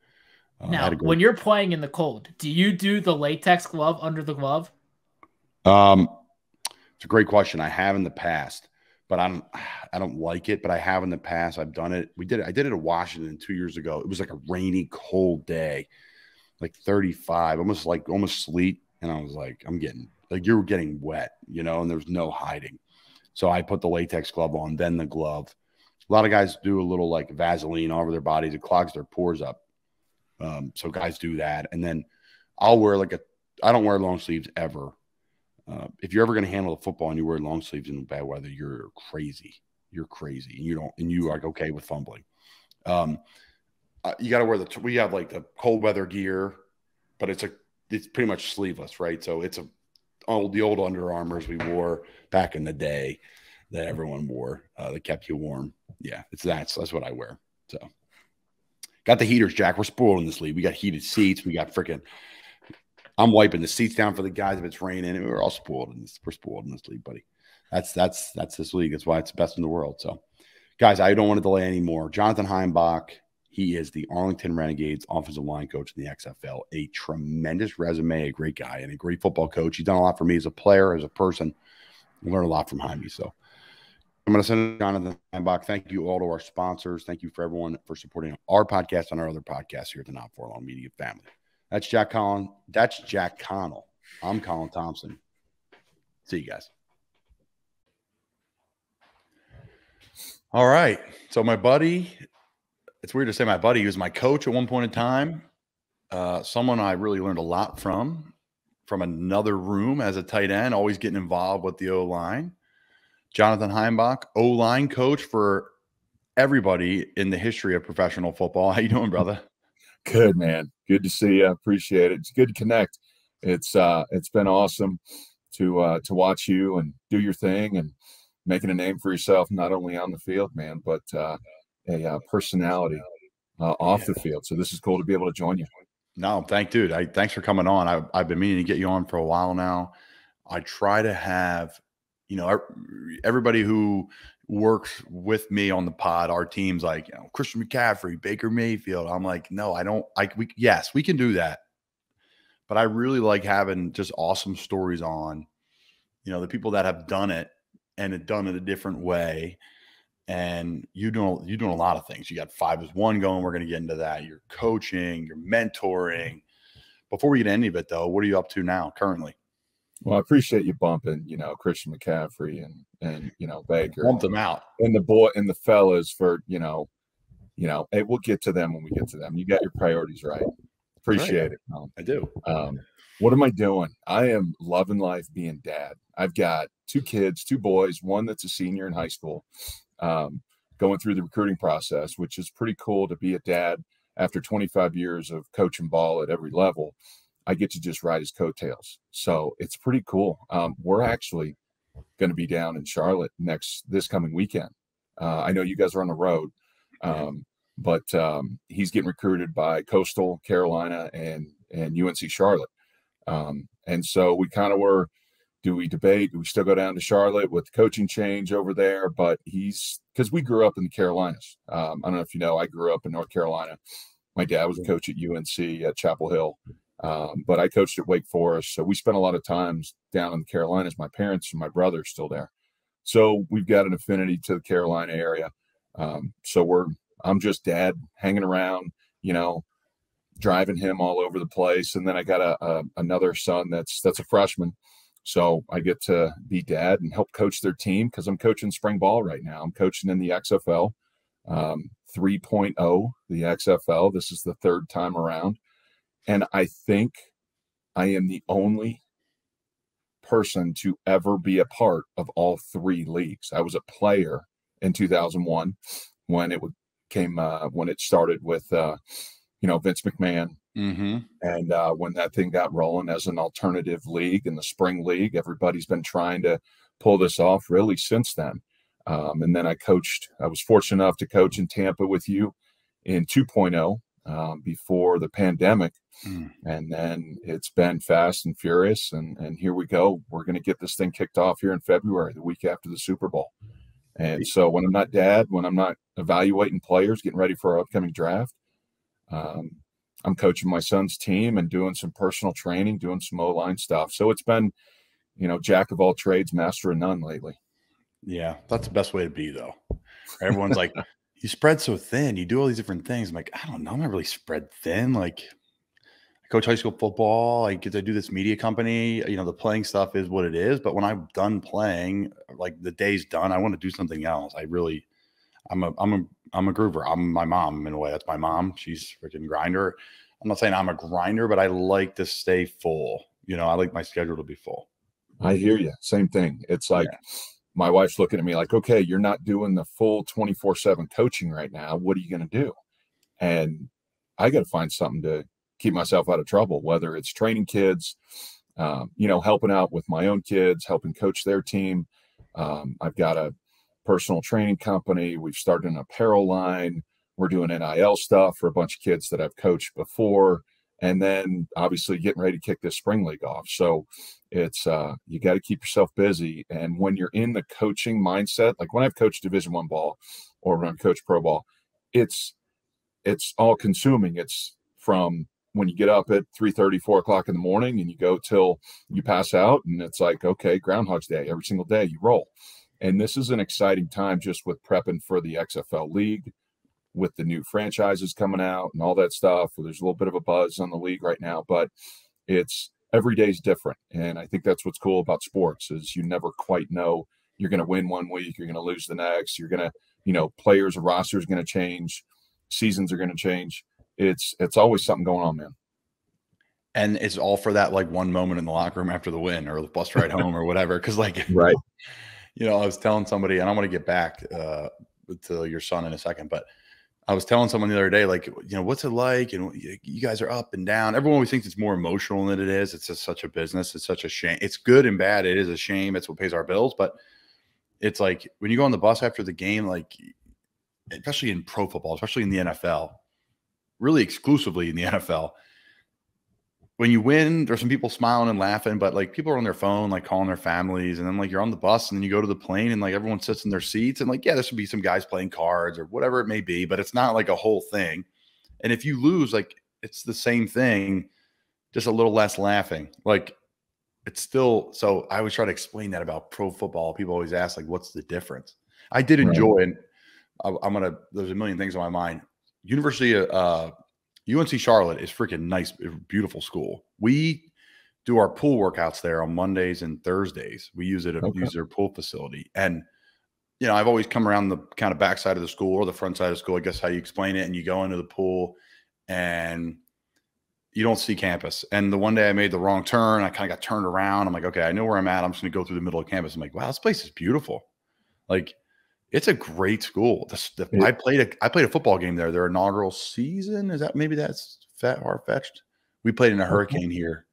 Uh, now, when you're playing in the cold, do you do the latex glove under the glove? Um, it's a great question. I have in the past, but I don't. I don't like it. But I have in the past. I've done it. We did it. I did it in Washington two years ago. It was like a rainy, cold day, like 35, almost like almost sleet. And I was like, I'm getting like you're getting wet, you know, and there's no hiding. So I put the latex glove on, then the glove. A lot of guys do a little like Vaseline all over their bodies. It clogs their pores up. Um, so guys do that. And then I'll wear like a, I don't wear long sleeves ever. Uh, if you're ever going to handle the football and you wear long sleeves in bad weather, you're crazy. You're crazy. And you don't, and you are okay with fumbling. Um, uh, you got to wear the, we have like the cold weather gear, but it's a, it's pretty much sleeveless, right? So it's a old the old Under Armours we wore back in the day that everyone wore uh, that kept you warm. Yeah, it's that's that's what I wear. So got the heaters, Jack. We're spoiled in this league. We got heated seats. We got freaking. I'm wiping the seats down for the guys if it's raining. We're all spoiled in this. We're spoiled in this league, buddy. That's that's that's this league. That's why it's the best in the world. So, guys, I don't want to delay anymore. Jonathan Himebauch he is the Arlington Renegades offensive line coach in the XFL. A tremendous resume, a great guy, and a great football coach. He's done a lot for me as a player, as a person. Learned a lot from Himey. So I'm going to send Jonathan Himebauch. Thank you all to our sponsors. Thank you for everyone for supporting our podcast and our other podcasts here at the Not For Long Media family. That's Jack Collin. That's Jack Connell. I'm Colin Thompson. See you guys. All right. So my buddy it's weird to say my buddy. He was my coach at one point in time. Uh, someone I really learned a lot from, from another room as a tight end, always getting involved with the O line. Jonathan Himebauch, O line coach for everybody in the history of professional football. <laughs> How you doing, brother? Good man. Good to see you. Appreciate it. It's good to connect. It's uh, it's been awesome to uh, to watch you and do your thing and making a name for yourself, not only on the field, man, but uh, a uh, personality uh, off the field. So this is cool to be able to join you. No, thank dude. I thanks for coming on. I, I've been meaning to get you on for a while now. I try to have, you know, everybody who works with me on the pod, our team's like, you know, Christian McCaffrey, Baker Mayfield. I'm like, no, I don't. I we yes, we can do that, but I really like having just awesome stories on, you know, the people that have done it and have done it a different way and you doing you doing a lot of things. You got five as one going. We're going to get into that. You're coaching, you're mentoring. Before we get into any of it, though, what are you up to now currently? Well, I appreciate you bumping, you know, Christian McCaffrey and and you know Baker. Bump them out. And the boy and the fellas for you know, you know, hey, we'll get to them when we get to them. You got your priorities right. Appreciate right. it. Um, I do. Um, what am I doing? I am loving life being dad. I've got two kids, two boys, one that's a senior in high school, um, going through the recruiting process, which is pretty cool to be a dad after 25 years of coaching ball at every level. I get to just ride his coattails. So it's pretty cool. Um, we're actually going to be down in Charlotte next this coming weekend. Uh, I know you guys are on the road, um, but um, he's getting recruited by Coastal Carolina and and UNC Charlotte. Um, and so we kind of were do we debate? Do we still go down to Charlotte with the coaching change over there? But he's because we grew up in the Carolinas. Um, I don't know if you know, I grew up in North Carolina. My dad was a coach at UNC at Chapel Hill, um, but I coached at Wake Forest. So we spent a lot of times down in the Carolinas. My parents and my brother are still there. So we've got an affinity to the Carolina area. Um, so we're I'm just dad hanging around, you know, driving him all over the place. And then I got a, a another son that's that's a freshman. So I get to be dad and help coach their team because I'm coaching spring ball right now. I'm coaching in the XFL um, 3.0, the XFL. This is the third time around. And I think I am the only person to ever be a part of all three leagues. I was a player in 2001 when it came uh, when it started with uh, you know Vince McMahon, mm-hmm. and uh, when that thing got rolling as an alternative league in the spring league, everybody's been trying to pull this off really since then. Um, and then I coached. I was fortunate enough to coach in Tampa with you in 2.0 um, before the pandemic, mm. and then it's been fast and furious. And and here we go. We're going to get this thing kicked off here in February, the week after the Super Bowl. And so when I'm not dad, when I'm not evaluating players, getting ready for our upcoming draft, um, I'm coaching my son's team and doing some personal training, doing some O line stuff. So it's been, you know, jack of all trades, master of none lately. Yeah, that's the best way to be, though. Everyone's like, <laughs> you spread so thin, you do all these different things. I'm like, I don't know, I'm not really spread thin. Like, I coach high school football. I get to do this media company. You know, the playing stuff is what it is. But when I'm done playing, like the day's done, I want to do something else. I really, I'm a, I'm a, I'm a groover. I'm my mom in a way. That's my mom. She's freaking grinder. I'm not saying I'm a grinder, but I like to stay full. You know, I like my schedule to be full. I hear you. Same thing. It's like. Yeah my wife's looking at me like, okay, you're not doing the full 24 7 coaching right now. What are you going to do? And I got to find something to keep myself out of trouble, whether it's training kids, um, you know, helping out with my own kids, helping coach their team. Um, I've got a personal training company. We've started an apparel line. We're doing NIL stuff for a bunch of kids that I've coached before and then obviously getting ready to kick this spring league off. So it's uh, you got to keep yourself busy. And when you're in the coaching mindset, like when I've coached Division One ball or when I've coached pro ball, it's it's all consuming. It's from when you get up at 3 30, 4 o'clock in the morning and you go till you pass out, and it's like, okay, Groundhog's Day every single day you roll. And this is an exciting time just with prepping for the XFL League with the new franchises coming out and all that stuff. There's a little bit of a buzz on the league right now, but it's every day is different. And I think that's what's cool about sports is you never quite know you're going to win one week, you're going to lose the next, you're going to, you know, players, rosters going to change, seasons are going to change. It's it's always something going on, man. And it's all for that like one moment in the locker room after the win or the bus ride home or whatever. Cause like, <laughs> right. You know, I was telling somebody, and I'm going to get back uh, to your son in a second, but I was telling someone the other day, like, you know, what's it like? And you guys are up and down. Everyone always thinks it's more emotional than it is. It's just such a business. It's such a shame. It's good and bad. It is a shame. It's what pays our bills. But it's like when you go on the bus after the game, like, especially in pro football, especially in the NFL, really exclusively in the <laughs> NFL, when you win, there's some people smiling and laughing, but like people are on their phone, like calling their families, and then like you're on the bus and then you go to the plane and like everyone sits in their seats and like yeah, there should be some guys playing cards or whatever it may be, but it's not like a whole thing. And if you lose, like it's the same thing, just a little less laughing. Like it's still so. I always try to explain that about pro football. People always ask like, what's the difference? I did enjoy, right. and I, I'm gonna. There's a million things on my mind. University of uh, UNC Charlotte is freaking nice, beautiful school. We do our pool workouts there on Mondays and Thursdays. We use it, okay. use their pool facility. And, you know, I've always come around the kind of backside of the school or the front side of the school, I guess how you explain it. And you go into the pool and you don't see campus. And the one day I made the wrong turn, I kind of got turned around. I'm like, okay, I know where I'm at. I'm just going to go through the middle of campus. I'm like, wow, this place is beautiful. Like, it's a great school. The, the. I played a I played a football game there. Their inaugural season is that maybe that's fat far fetched. We played in a hurricane here.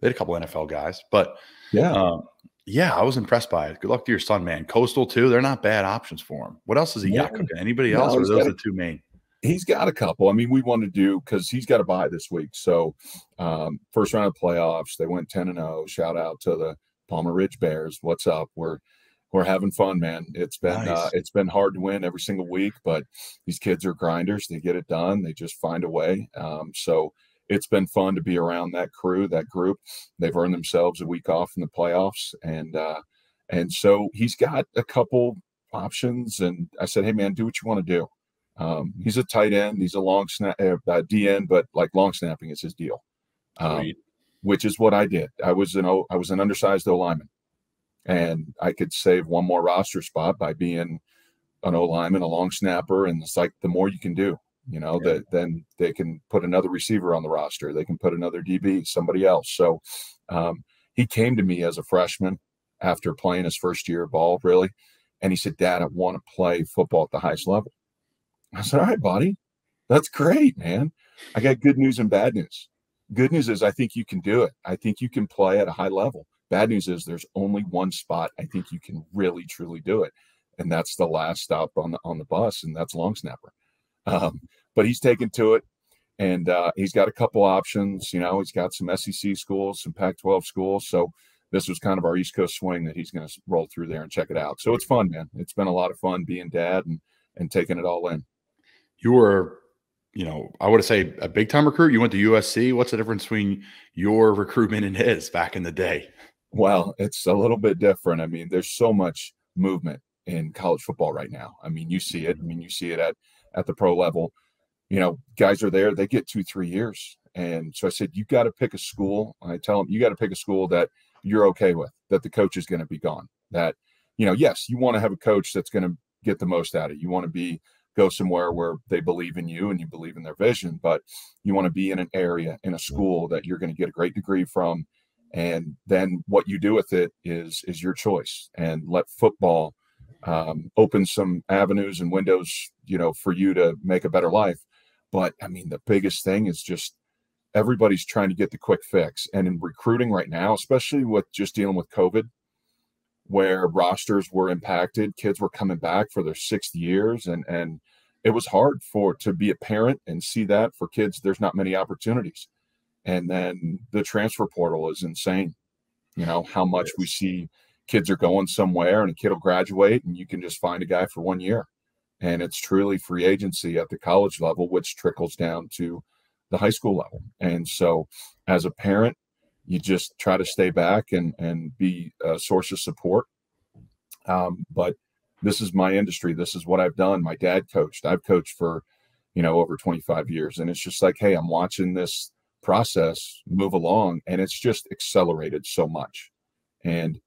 They had a couple NFL guys, but yeah, um, yeah, I was impressed by it. Good luck to your son, man. Coastal too. They're not bad options for him. What else is he yeah. got cooking? Anybody else, no, or those are the two main? He's got a couple. I mean, we want to do because he's got to buy this week. So, um, first round of playoffs, they went ten and zero. Oh. Shout out to the Palmer Ridge Bears. What's up? We're we're having fun, man. It's been uh, nice. uh, it's been hard to win every single week, but these kids are grinders. They get it done. They just find a way. Um, so it's been fun to be around that crew, that group. They've earned themselves a week off in the playoffs, and uh, and so he's got a couple options. And I said, hey man, do what you want to do. Um, he's a tight end. He's a long snap, uh, uh DN, but like long snapping is his deal. Um, which is what I did. I was an o, I was an undersized O lineman, and I could save one more roster spot by being an O lineman, a long snapper, and it's like the more you can do, you know, yeah. that then they can put another receiver on the roster, they can put another DB, somebody else. So um, he came to me as a freshman after playing his first year of ball, really, and he said, "Dad, I want to play football at the highest level." I said, "All right, buddy, that's great, man. I got good news and bad news. Good news is I think you can do it. I think you can play at a high level. Bad news is there's only one spot I think you can really truly do it, and that's the last stop on the on the bus, and that's long snapper. Um, but he's taken to it, and uh, he's got a couple options. You know, he's got some SEC schools, some Pac-12 schools. So this was kind of our East Coast swing that he's going to roll through there and check it out. So it's fun, man. It's been a lot of fun being dad and and taking it all in. You were you know, I would say a big time recruit. You went to USC. What's the difference between your recruitment and his back in the day? Well, it's a little bit different. I mean, there's so much movement in college football right now. I mean, you see it. I mean, you see it at at the pro level. You know, guys are there. They get two, three years. And so I said, you got to pick a school. I tell them, you got to pick a school that you're okay with, that the coach is going to be gone. That, you know, yes, you want to have a coach that's going to get the most out of it. You want to be go somewhere where they believe in you and you believe in their vision but you want to be in an area in a school that you're going to get a great degree from and then what you do with it is is your choice and let football um, open some avenues and windows you know for you to make a better life but i mean the biggest thing is just everybody's trying to get the quick fix and in recruiting right now especially with just dealing with covid where rosters were impacted. Kids were coming back for their sixth years, and and it was hard for to be a parent and see that for kids. There's not many opportunities, and then the transfer portal is insane. You know how much we see kids are going somewhere, and a kid will graduate, and you can just find a guy for one year, and it's truly free agency at the college level, which trickles down to the high school level. And so, as a parent, you just try to stay back and and be a source of support. Um, but this is my industry. This is what I've done. My dad coached. I've coached for you know over 25 years, and it's just like, hey, I'm watching this process move along, and it's just accelerated so much. And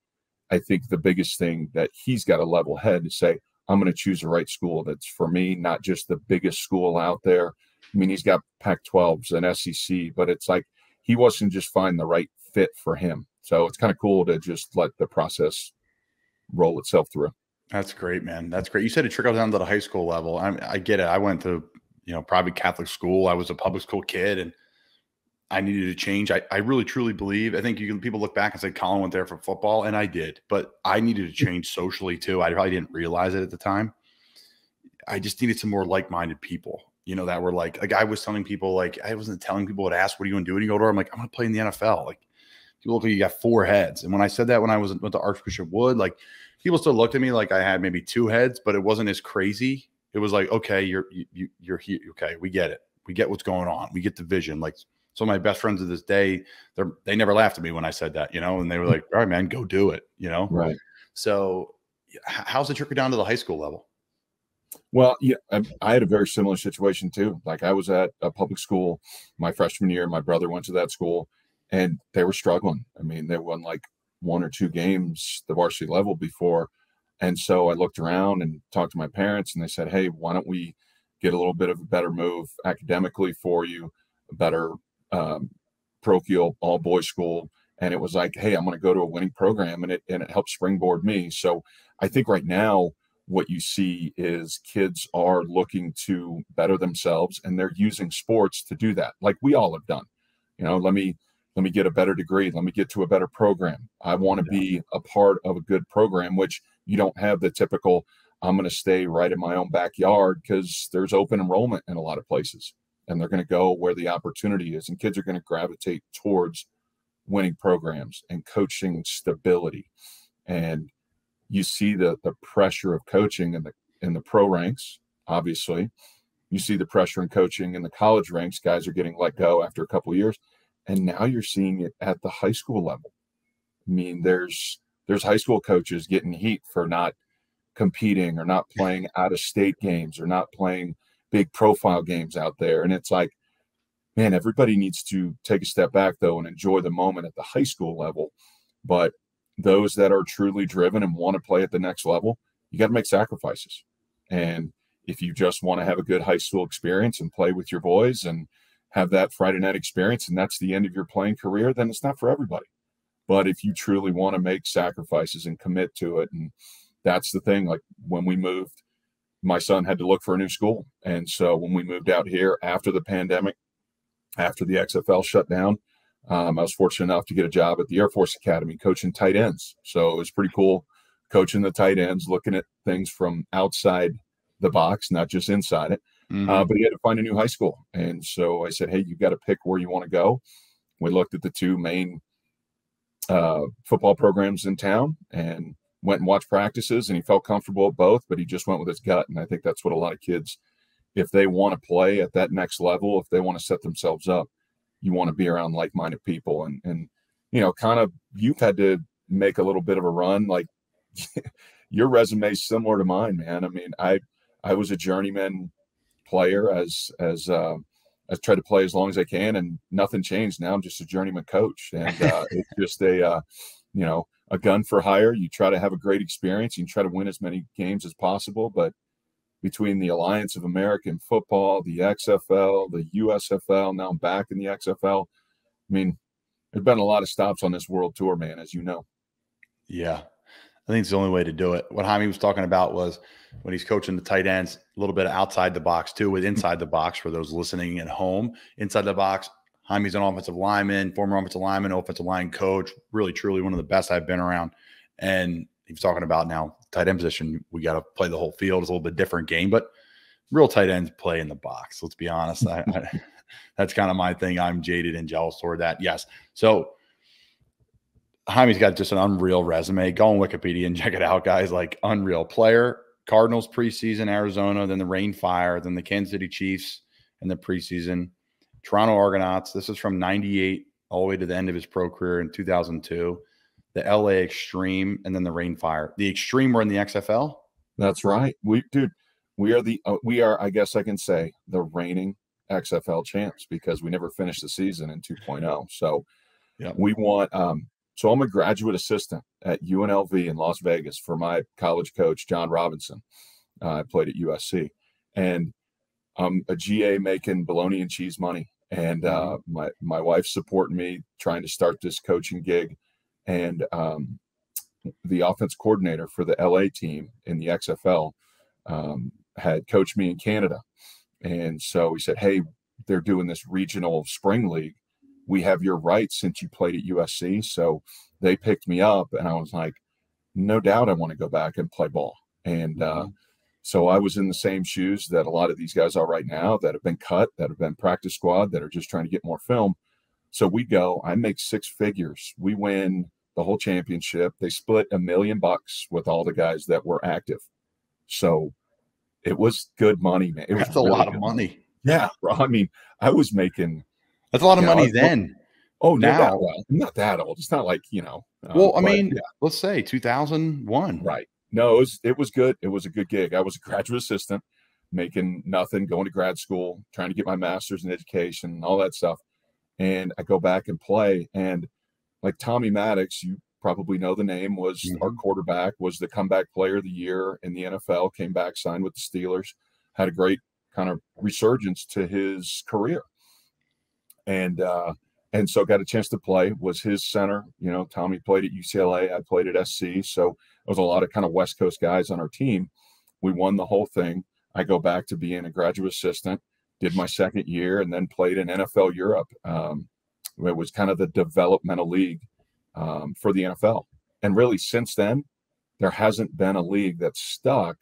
I think the biggest thing that he's got a level head to say, I'm going to choose the right school that's for me, not just the biggest school out there. I mean, he's got Pac 12s and SEC, but it's like he wasn't just find the right fit for him. So it's kind of cool to just let the process roll itself through. That's great, man. That's great. You said it trickled down to the high school level. I, I get it. I went to you know private Catholic school. I was a public school kid, and I needed to change. I, I really truly believe. I think you can people look back and say Colin went there for football, and I did, but I needed to <laughs> change socially too. I probably didn't realize it at the time. I just needed some more like-minded people you know, that were like, like I was telling people, like, I wasn't telling people to ask, what are you going to do when you go to? I'm like, I'm going to play in the NFL. Like, people look like you got four heads. And when I said that when I was with the Archbishop Wood, like, people still looked at me like I had maybe two heads, but it wasn't as crazy. It was like, okay, you're, you, you're here. Okay. We get it. We get what's going on. We get the vision. Like, some of my best friends of this day, they're, they never laughed at me when I said that, you know, and they were hmm. like, all right, man, go do it, you know? Right. So, how's it trickle down to the high school level? Well, yeah, I, I, had a very similar situation too. Like I was at a public school my freshman year. My brother went to that school, and they were struggling. I mean, they won like one or two games the varsity level before, and so I looked around and talked to my parents, and they said, "Hey, why don't we get a little bit of a better move academically for you, a better um, parochial all boys school?" And it was like, "Hey, I'm going to go to a winning program," and it and it helped springboard me. So I think right now what you see is kids are looking to better themselves and they're using sports to do that like we all have done you know let me let me get a better degree let me get to a better program i want to yeah. be a part of a good program which you don't have the typical i'm going to stay right in my own backyard because there's open enrollment in a lot of places and they're going to go where the opportunity is and kids are going to gravitate towards winning programs and coaching stability. And you see the the pressure of coaching in the in the pro ranks obviously. You see the pressure in coaching in the college ranks guys are getting let go after a couple years and now you're seeing it at the high school level. I mean there's there's high school coaches getting heat for not competing or not playing out of state games or not playing big profile games out there. And it's like, man, everybody needs to take a step back though and enjoy the moment at the high school level. But those that are truly driven and want to play at the next level, you got to make sacrifices. And if you just want to have a good high school experience and play with your boys and have that Friday night experience and that's the end of your playing career, then it's not for everybody. But if you truly want to make sacrifices and commit to it, and that's the thing, like when we moved, my son had to look for a new school. And so when we moved out here after the pandemic, after the XFL shut down, um, I was fortunate enough to get a job at the Air Force Academy coaching tight ends. So it was pretty cool coaching the tight ends, looking at things from outside the box, not just inside it. Mm-hmm. Uh, but he had to find a new high school. And so I said, Hey, you got to pick where you want to go. We looked at the two main uh, football programs in town and went and watched practices and he felt comfortable at both, but he just went with his gut. And I think that's what a lot of kids, if they want to play at that next level, if they want to set themselves up, you want to be around like-minded people. And, and, you know, kind of you've had to make a little bit of a run. Like <laughs> your resume is similar to mine, man. I mean, I, I was a journeyman player as, as, uh, I tried to play as long as I can, and nothing changed. Now I'm just a journeyman coach, and uh, it's just a, uh, you know, a gun for hire. You try to have a great experience. You try to win as many games as possible. But between the Alliance of American Football, the XFL, the USFL, now I'm back in the XFL. I mean, there's been a lot of stops on this world tour, man, as you know. Yeah. I think it's the only way to do it. What Himey was talking about was when he's coaching the tight ends, a little bit outside the box too, with inside the box for those listening at home. Inside the box, Himey's an offensive lineman, former offensive lineman, offensive line coach, really truly one of the best I've been around. And he's talking about now tight end position. We got to play the whole field. It's a little bit different game, but real tight ends play in the box. Let's be honest. I, I, <laughs> that's kind of my thing. I'm jaded and jealous toward that. Yes. So Himey's got just an unreal resume. Go on Wikipedia and <laughs> check it out, guys. Like unreal player, Cardinals preseason, Arizona, then the Rhein Fire, then the Kansas City Chiefs in the preseason, Toronto Argonauts. This is from 98 all the way to the end of his pro career in 2002. The LA Extreme and then the Rhein Fire. The Extreme were in the XFL. That's right. We dude, we are the uh, we are I guess I can say the reigning XFL champs because we never finished the season in 2.0. So yeah. we want um so I'm a graduate assistant at UNLV in Las Vegas for my college coach John Robinson. Uh, I played at USC and I'm a GA making bologna and cheese money and uh, mm-hmm. my my wife's supporting me trying to start this coaching gig, and um, the offense coordinator for the LA team in the XFL um, had coached me in Canada, and so he said, "Hey, they're doing this regional spring league. We have your rights since you played at USC." So they picked me up, and I was like, "No doubt, I want to go back and play ball." And uh, mm-hmm. So I was in the same shoes that a lot of these guys are right now that have been cut, that have been practice squad, that are just trying to get more film. So we go, I make six figures. We win the whole championship. They split a million bucks with all the guys that were active. So it was good money, man. It was That's really a lot of money. money. Yeah. I mean, I was making. That's a lot of money then. Oh, now well, not that old. It's not like you know. Uh, well, I mean, yeah. let's say 2001. Right no, it was it was good. It was a good gig. I was a graduate assistant, making nothing, going to grad school, trying to get my master's in education, all that stuff. And I go back and play, and like Tommy Maddox, you probably know the name, was mm-hmm. our quarterback, was the comeback player of the year in the NFL. Came back, signed with the Steelers, had a great kind of resurgence to his career, and uh, and so got a chance to play. Was his center. You know, Tommy played at UCLA. I played at SC, so was a lot of kind of West Coast guys on our team. We won the whole thing. I go back to being a graduate assistant, did my second year, and then played in NFL Europe. Um, it was kind of the developmental league um, for the NFL. And really, since then, there hasn't been a league that's stuck.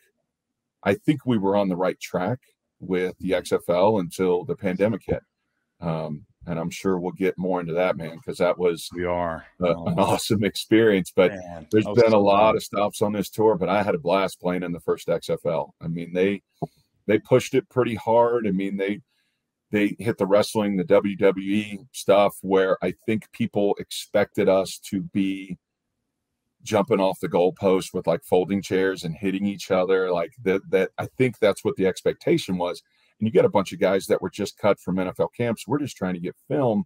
I think we were on the right track with the XFL until the pandemic hit. Um, and I'm sure we'll get more into that, man, because that was we are a, oh, an awesome experience. But man, there's been a lot of stops on this tour, but I had a blast playing in the first XFL. I mean, they they pushed it pretty hard. I mean, they they hit the wrestling, the WWE stuff, where I think people expected us to be jumping off the goalpost with like folding chairs and hitting each other, like that. That I think that's what the expectation was, And you get a bunch of guys that were just cut from NFL camps. We're just trying to get film.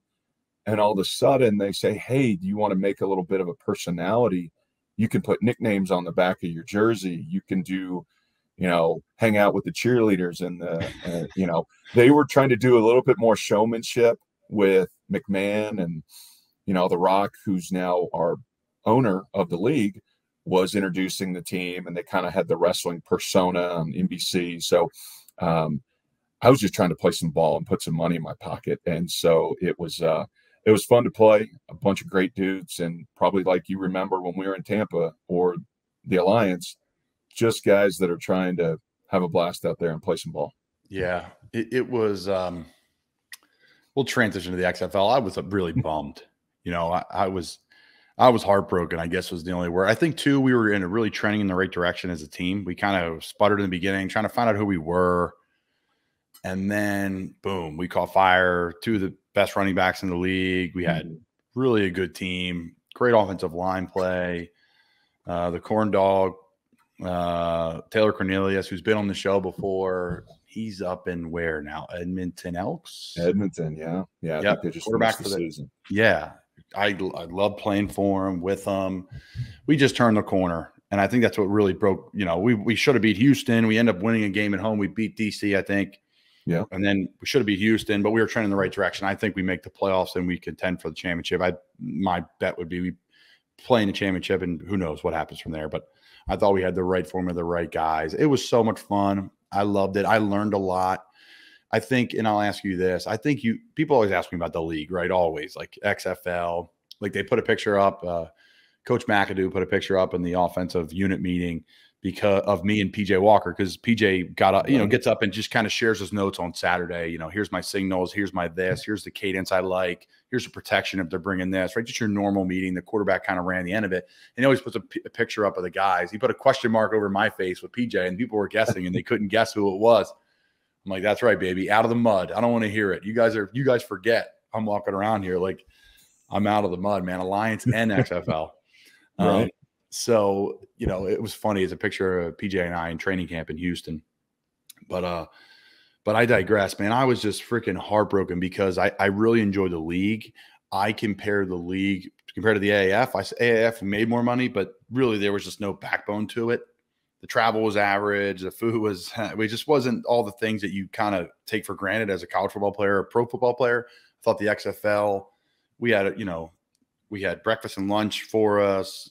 And all of a sudden they say, Hey, do you want to make a little bit of a personality? You can put nicknames on the back of your jersey. You can do, you know, hang out with the cheerleaders and the, uh, you know, they were trying to do a little bit more showmanship with McMahon and, you know, The Rock, who's now our owner of the league was introducing the team and they kind of had the wrestling persona on NBC. So um, I was just trying to play some ball and put some money in my pocket. And so it was uh, it was fun to play, a bunch of great dudes, and probably like you remember when we were in Tampa or the Alliance, just guys that are trying to have a blast out there and play some ball. Yeah, it, it was. Um, we'll transition to the XFL. I was really <laughs> bummed. You know, I, I was I was heartbroken, I guess was the only word. I think too, we were in a really trending in the right direction as a team. We kind of sputtered in the beginning, trying to find out who we were. And then boom, we caught fire. Two of the best running backs in the league. We had mm-hmm. really a good team, great offensive line play. Uh, the corn dog, uh, Taylor Cornelius, who's been on the show before. He's up in where now? Edmonton Elks? Edmonton, yeah. Yeah. Yeah. Quarterback for the season. Yeah. I, I love playing for him with them. We just turned the corner. And I think that's what really broke. You know, we, we should have beat Houston. We end up winning a game at home. We beat DC, I think. Yeah. And then we should have beat Houston, but we were trending in the right direction. I think we make the playoffs and we contend for the championship. I my bet would be we play in the championship and who knows what happens from there. But I thought we had the right formula, the right guys. It was so much fun. I loved it. I learned a lot. I think, and I'll ask you this. I think you people always ask me about the league, right? Always like XFL. Like they put a picture up. Uh, Coach McAdoo put a picture up in the offensive unit meeting because of me and PJ Walker because PJ got up, you know, gets up and just kind of shares his notes on Saturday. You know, here's my signals, here's my this, here's the cadence I like, here's the protection if they're bringing this, right? Just your normal meeting. The quarterback kind of ran the end of it, and he always puts a, picture up of the guys. He put a question mark over my face with PJ, and people were guessing, and they couldn't guess who it was. I'm like, that's right, baby, out of the mud. I don't want to hear it. You guys are, you guys forget I'm walking around here like I'm out of the mud, man. Alliance and XFL. <laughs> Um, right. So you know it was funny as a picture of pj and i in training camp in houston. But uh but i digress man i was just freaking heartbroken because i i really enjoyed the league. I compare the league compared to the aaf i said aaf made more money but really there was just no backbone to it. The travel was average the food was <laughs> it just wasn't all the things that you kind of take for granted as a college football player or pro football player. I thought the xfl we had you know we had breakfast and lunch for us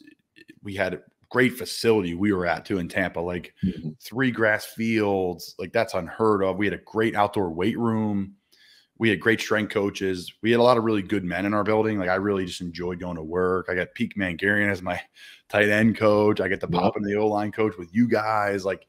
we had a great facility we were at too in Tampa, like mm-hmm. three grass fields, like that's unheard of. We had a great outdoor weight room. We had great strength coaches. We had a lot of really good men in our building. Like I really just enjoyed going to work. I got Pete Mangurian as my <laughs> tight end coach. I get to pop in the O line coach with you guys. Like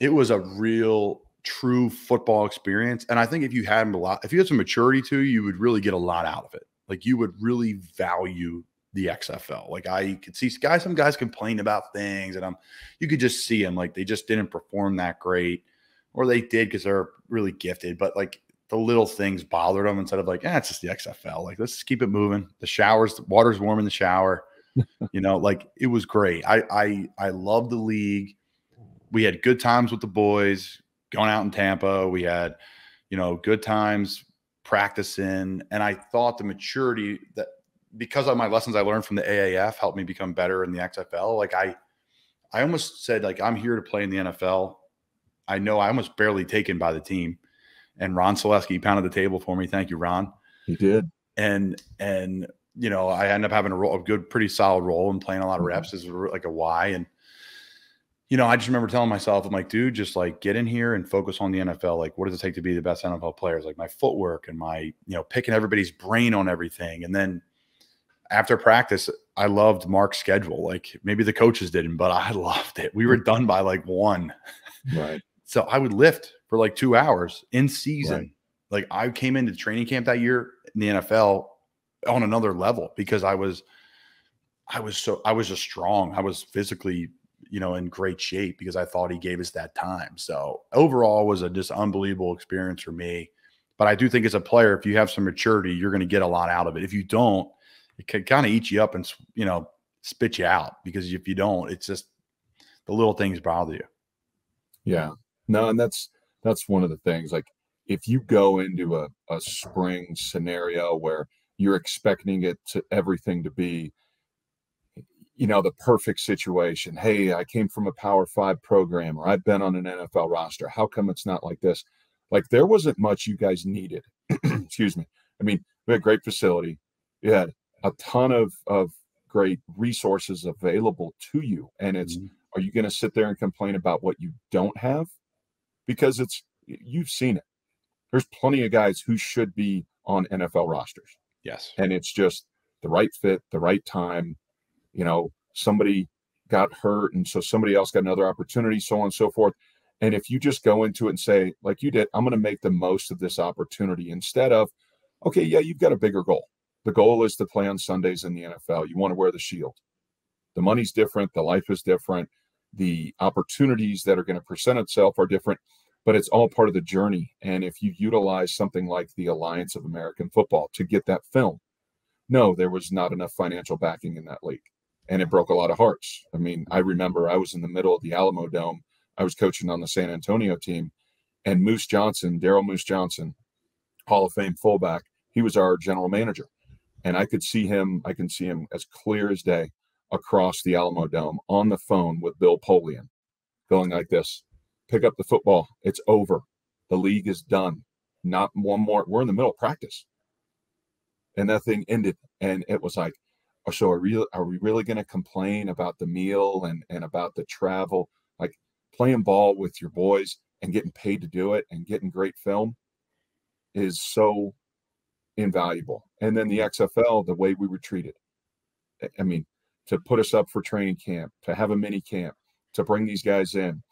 it was a real true football experience. And I think if you had a lot, if you had some maturity to you, you would really get a lot out of it. Like you would really value the XFL. Like I could see guys, some guys complain about things, and I'm you could just see them like they just didn't perform that great, or they did because they're really gifted, but like the little things bothered them instead of like, yeah, it's just the XFL. Like let's just keep it moving. The showers, the water's warm in the shower. <laughs> you know, like it was great. I I I love the league. We had good times with the boys going out in Tampa. We had, you know, good times practicing, and I thought the maturity that because of my lessons I learned from the AAF helped me become better in the XFL. Like I, I almost said like I'm here to play in the NFL. I know I was barely taken by the team, and Ron Selesky pounded the table for me. Thank you, Ron. He did. And and you know I ended up having a role, a good, pretty solid role and playing a lot of mm-hmm. reps as like a Y. And you know I just remember telling myself, I'm like, dude, just like get in here and focus on the NFL. Like, what does it take to be the best NFL players? Like my footwork and my you know picking everybody's brain on everything, and then after practice, I loved Mark's schedule. Like maybe the coaches didn't, but I <laughs> loved it. We were mm. done by like one. Right. <laughs> so I would lift for like two hours in season. Right. Like I came into training camp that year in the NFL on another level because I was, I was so, I was just strong. I was physically, you know, in great shape because I thought he gave us that time. So overall was a just unbelievable experience for me. But I do think as a player, if you have some maturity, you're going to get a lot out of it. If you don't, it can kind of eat you up and you know spit you out because if you don't, it's just the little things bother you. Yeah, no, and that's that's one of the things. Like if you go into a, a spring scenario where you're expecting it to everything to be you know the perfect situation. Hey i came from a power five program or i've been on an nfl roster. How come it's not like this? Like there wasn't much you guys needed. <clears throat> Excuse me. I mean we had great facility. We had a ton of of great resources available to you. And it's mm-hmm. are you going to sit there and complain about what you don't have? Because it's you've seen it. There's plenty of guys who should be on nfl rosters. Yes. And it's just the right fit the right time. You know somebody got hurt and so somebody else got another opportunity so on and so forth. And if you just go into it and say like you did i'm going to make the most of this opportunity instead of okay yeah you've got a bigger goal the goal is to play on sundays in the nfl you want to wear the shield the money's different the life is different the opportunities that are going to present itself are different but it's all part of the journey and if you utilize something like the alliance of american football to get that film no there was not enough financial backing in that league and it broke a lot of hearts. I mean, I remember I was in the middle of the Alamodome. I was coaching on the San Antonio team, and Moose Johnston, Daryl Moose Johnston, Hall of Fame fullback, he was our general manager, and I could see him. I can see him as clear as day across the Alamodome on the phone with Bill Polian, going like this: "Pick up the football. It's over. The league is done. Not one more. We're in the middle of practice." And that thing ended, and it was like, "Oh, so are we are we really going to complain about the meal and and about the travel like playing ball with your boys and getting paid to do it and getting great film is so invaluable and then the xfl the way we were treated i mean to put us up for training camp to have a mini camp to bring these guys in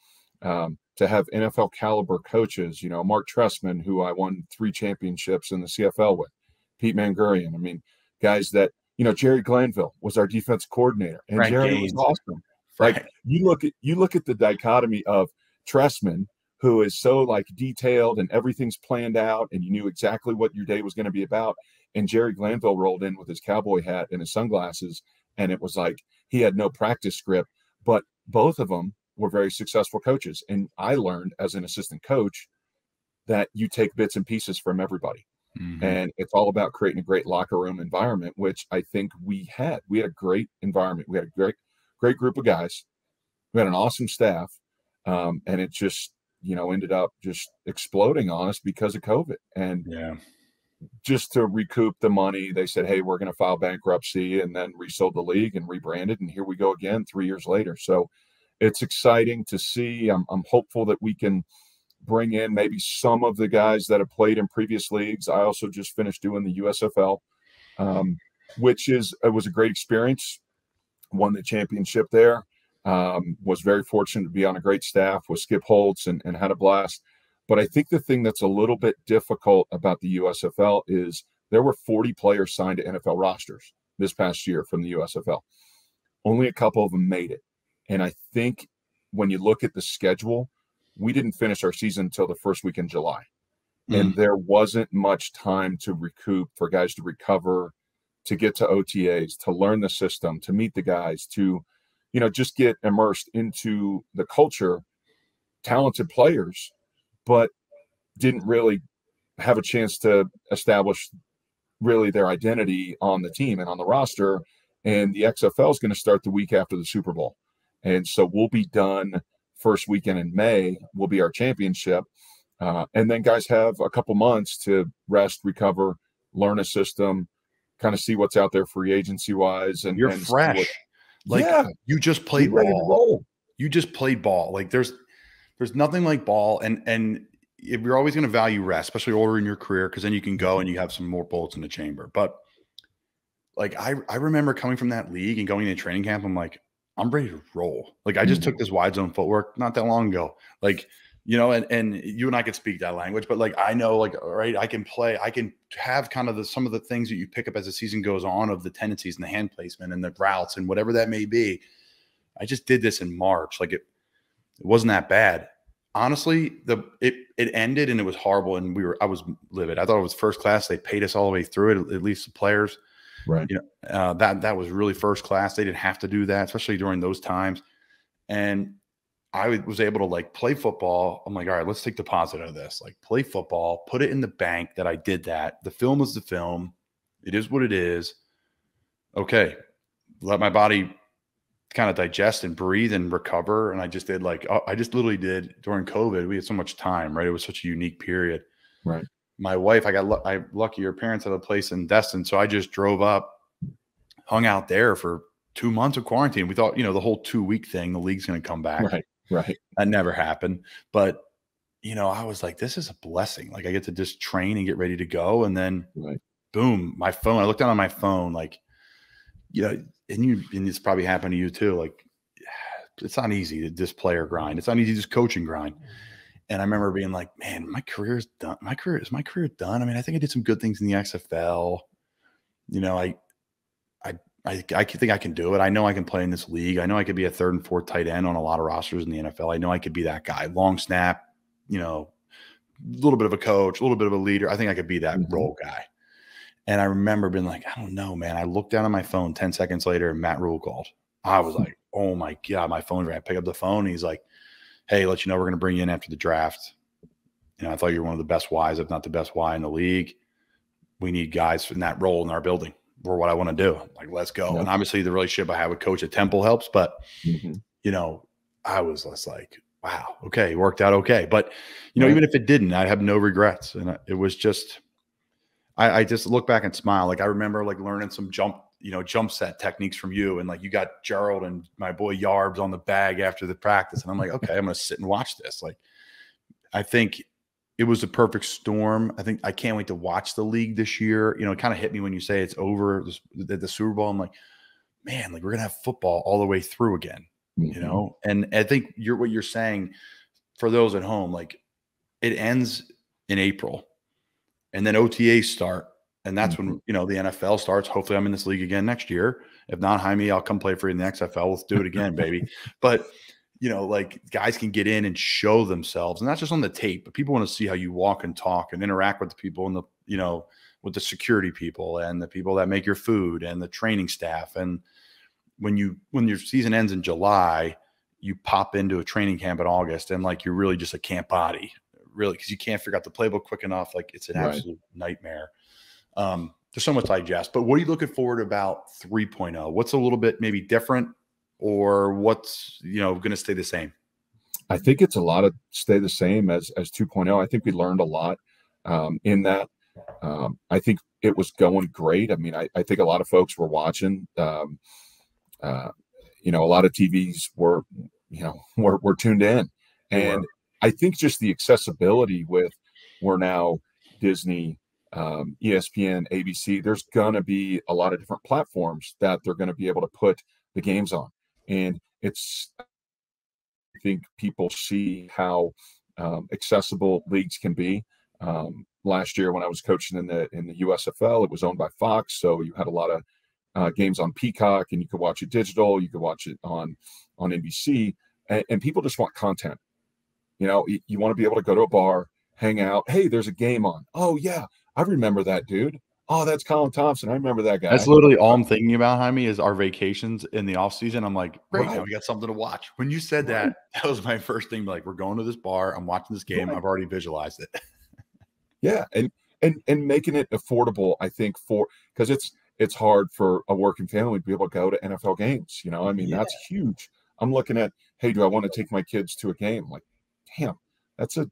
um, to have nfl caliber coaches you know Marc Trestman, who i won three championships in the cfl with pete mangurian i mean guys that you know, Jerry Glanville was our defense coordinator, and Frank Jerry Gaines. was awesome. Frank. Like you look at you look at the dichotomy of Trestman, who is so like detailed and everything's planned out, and you knew exactly what your day was going to be about. And Jerry Glanville rolled in with his cowboy hat and his sunglasses, and it was like he had no practice script. But both of them were very successful coaches, and I learned as an assistant coach that you take bits and pieces from everybody. Mm-hmm. And it's all about creating a great locker room environment, which I think we had. We had a great environment. We had a great, great group of guys. We had an awesome staff. Um, and it just, you know, ended up just exploding on us because of COVID. And yeah, just to recoup the money, they said, Hey, we're going to file bankruptcy and then resold the league and rebranded. And here we go again three years later. So it's exciting to see. I'm, I'm hopeful that we can bring in maybe some of the guys that have played in previous leagues. I also just finished doing the USFL, um, which is it was a great experience. Won the championship there. Um, was very fortunate to be on a great staff with Skip Holtz and, and had a blast. But I think the thing that's a little bit difficult about the USFL is there were 40 players signed to NFL rosters this past year from the USFL. Only a couple of them made it. And I think when you look at the schedule, we didn't finish our season until the first week in July. Mm. And there wasn't much time to recoup for guys to recover, to get to OTAs, to learn the system, to meet the guys, to, you know, just get immersed into the culture, talented players, but didn't really have a chance to establish really their identity on the team and on the roster. And the XFL is going to start the week after the Super Bowl. And so we'll be done first weekend in May will be our championship. Uh, and then guys have a couple months to rest, recover, learn a system, kind of see what's out there free agency wise. And you're and fresh. What, like yeah, you just played ball. You just played ball. Like there's there's nothing like ball. And and if you're always going to value rest, especially older in your career, because then you can go and you have some more bullets in the chamber. But like I I remember coming from that league and going into training camp, I'm like, I'm ready to roll. Like I just mm-hmm. took this wide zone footwork not that long ago. Like, you know, and, and you and I could speak that language, but like I know, like, right, I can play, I can have kind of the some of the things that you pick up as the season goes on of the tendencies and the hand placement and the routes and whatever that may be. I just did this in March. Like it, it wasn't that bad. Honestly, the it it ended and it was horrible, and we were I was livid. I thought it was first class. They paid us all the way through it, at least the players. Right. You know, uh, that that was really first class. They didn't have to do that, especially during those times. And I was able to like play football. I'm like, all right, let's take deposit of this. Like play football, put it in the bank that I did that. The film is the film. It is what it is. Okay. Let my body kind of digest and breathe and recover. And I just did like uh, I just literally did during COVID. We had so much time, right? It was such a unique period. Right. My wife, I got I lucky. Her parents had a place in Destin, so I just drove up, hung out there for two months of quarantine. We thought, you know, the whole two week thing, the league's going to come back. Right. Right. That never happened. But you know, I was like, this is a blessing. Like I get to just train and get ready to go, and then right. boom, my phone. I looked down on my phone, like, you know, and you and it's probably happened to you too. Like <sighs> it's not easy to just play or grind. It's not easy to just coach and grind. And I remember being like, man, my career is done. My career is my career done. I mean, I think I did some good things in the XFL. You know, I I I, I think I can do it. I know I can play in this league. I know I could be a third and fourth tight end on a lot of rosters in the NFL. I know I could be that guy. Long snap, you know, a little bit of a coach, a little bit of a leader. I think I could be that mm-hmm. role guy. And I remember being like, I don't know, man. I looked down at my phone 10 seconds later and Matt Rhule called. I was like, oh my God, my phone's ringing. I pick up the phone. he's like, hey, let you know we're going to bring you in after the draft. You know, I thought you were one of the best Ys, if not the best Y in the league. We need guys in that role in our building for what I want to do. Like, let's go. And obviously, the relationship I have with Coach at Temple helps, but mm-hmm. you know, I was just like, wow, okay, worked out okay. But you know, right. even if it didn't, I have no regrets, and it was just, I, I just look back and smile. Like I remember like learning some jump, you know, jump set techniques from you, and like you got Gerald and my boy Yarbs on the bag after the practice, and I'm like, okay, I'm gonna sit and watch this. Like, I think it was a perfect storm. I think I can't wait to watch the league this year. You know, it kind of hit me when you say it's over the, the, Super Bowl. I'm like, man, like we're gonna have football all the way through again. Mm-hmm. You know, and I think you're what you're saying for those at home, like it ends in April, and then OTAs start, and that's mm-hmm. when you know the NFL starts. Hopefully, I'm in this league again next year. If not, Himey, I'll come play for you in the XFL. Let's do it again, baby. But you know, like guys can get in and show themselves, and not just on the tape, but people want to see how you walk and talk and interact with the people and the, you know, with the security people and the people that make your food and the training staff. And when you when your season ends in July, you pop into a training camp in August, and like you're really just a camp body, really, because you can't figure out the playbook quick enough. Like it's an right. absolute nightmare. Um, there's so much digest. But what are you looking forward about 3.0? What's a little bit maybe different or what's you know going to stay the same? I think it's a lot of stay the same as as 2.0. I think we learned a lot um, in that. Um, I think it was going great. I mean, I, I think a lot of folks were watching. Um, uh, you know, a lot of TVs were, you know, <laughs> were, were tuned in, and I think just the accessibility with we're now Disney, um, ESPN, ABC. There's going to be a lot of different platforms that they're going to be able to put the games on and it's i think people see how um, accessible leagues can be. Um, last year when i was coaching in the in the usfl it was owned by fox so you had a lot of uh, games on peacock and you could watch it digital you could watch it on on nbc and, and people just want content. You know you, you want to be able to go to a bar hang out hey there's a game on. Oh yeah i remember that dude oh, that's Colin Thompson. I remember that guy. That's literally all I'm thinking about, Himey, is our vacations in the off season. I'm like, right. now we got something to watch. When you said that, right. <laughs> that was my first thing. Like, we're going to this bar. I'm watching this game. Right. I've already visualized it. yeah, and and and making it affordable, I think, for because it's it's hard for a working family to be able to go to NFL games. You know, I mean, yeah. that's huge. I'm looking at, hey, do I want to take my kids to a game? Like, damn, that's a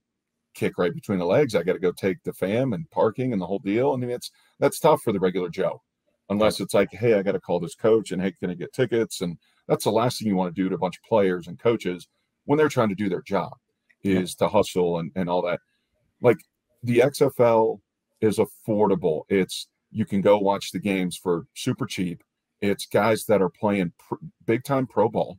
kick right between the legs. I got to go take the fam and parking and the whole deal. I mean, it's that's tough for the regular Joe, unless it's like, hey, I got to call this coach and hey, can I get tickets? And that's the last thing you want to do to a bunch of players and coaches when they're trying to do their job is yeah. to hustle and, and all that. Like the XFL is affordable. It's you can go watch the games for super cheap. It's guys that are playing pr- big time pro ball,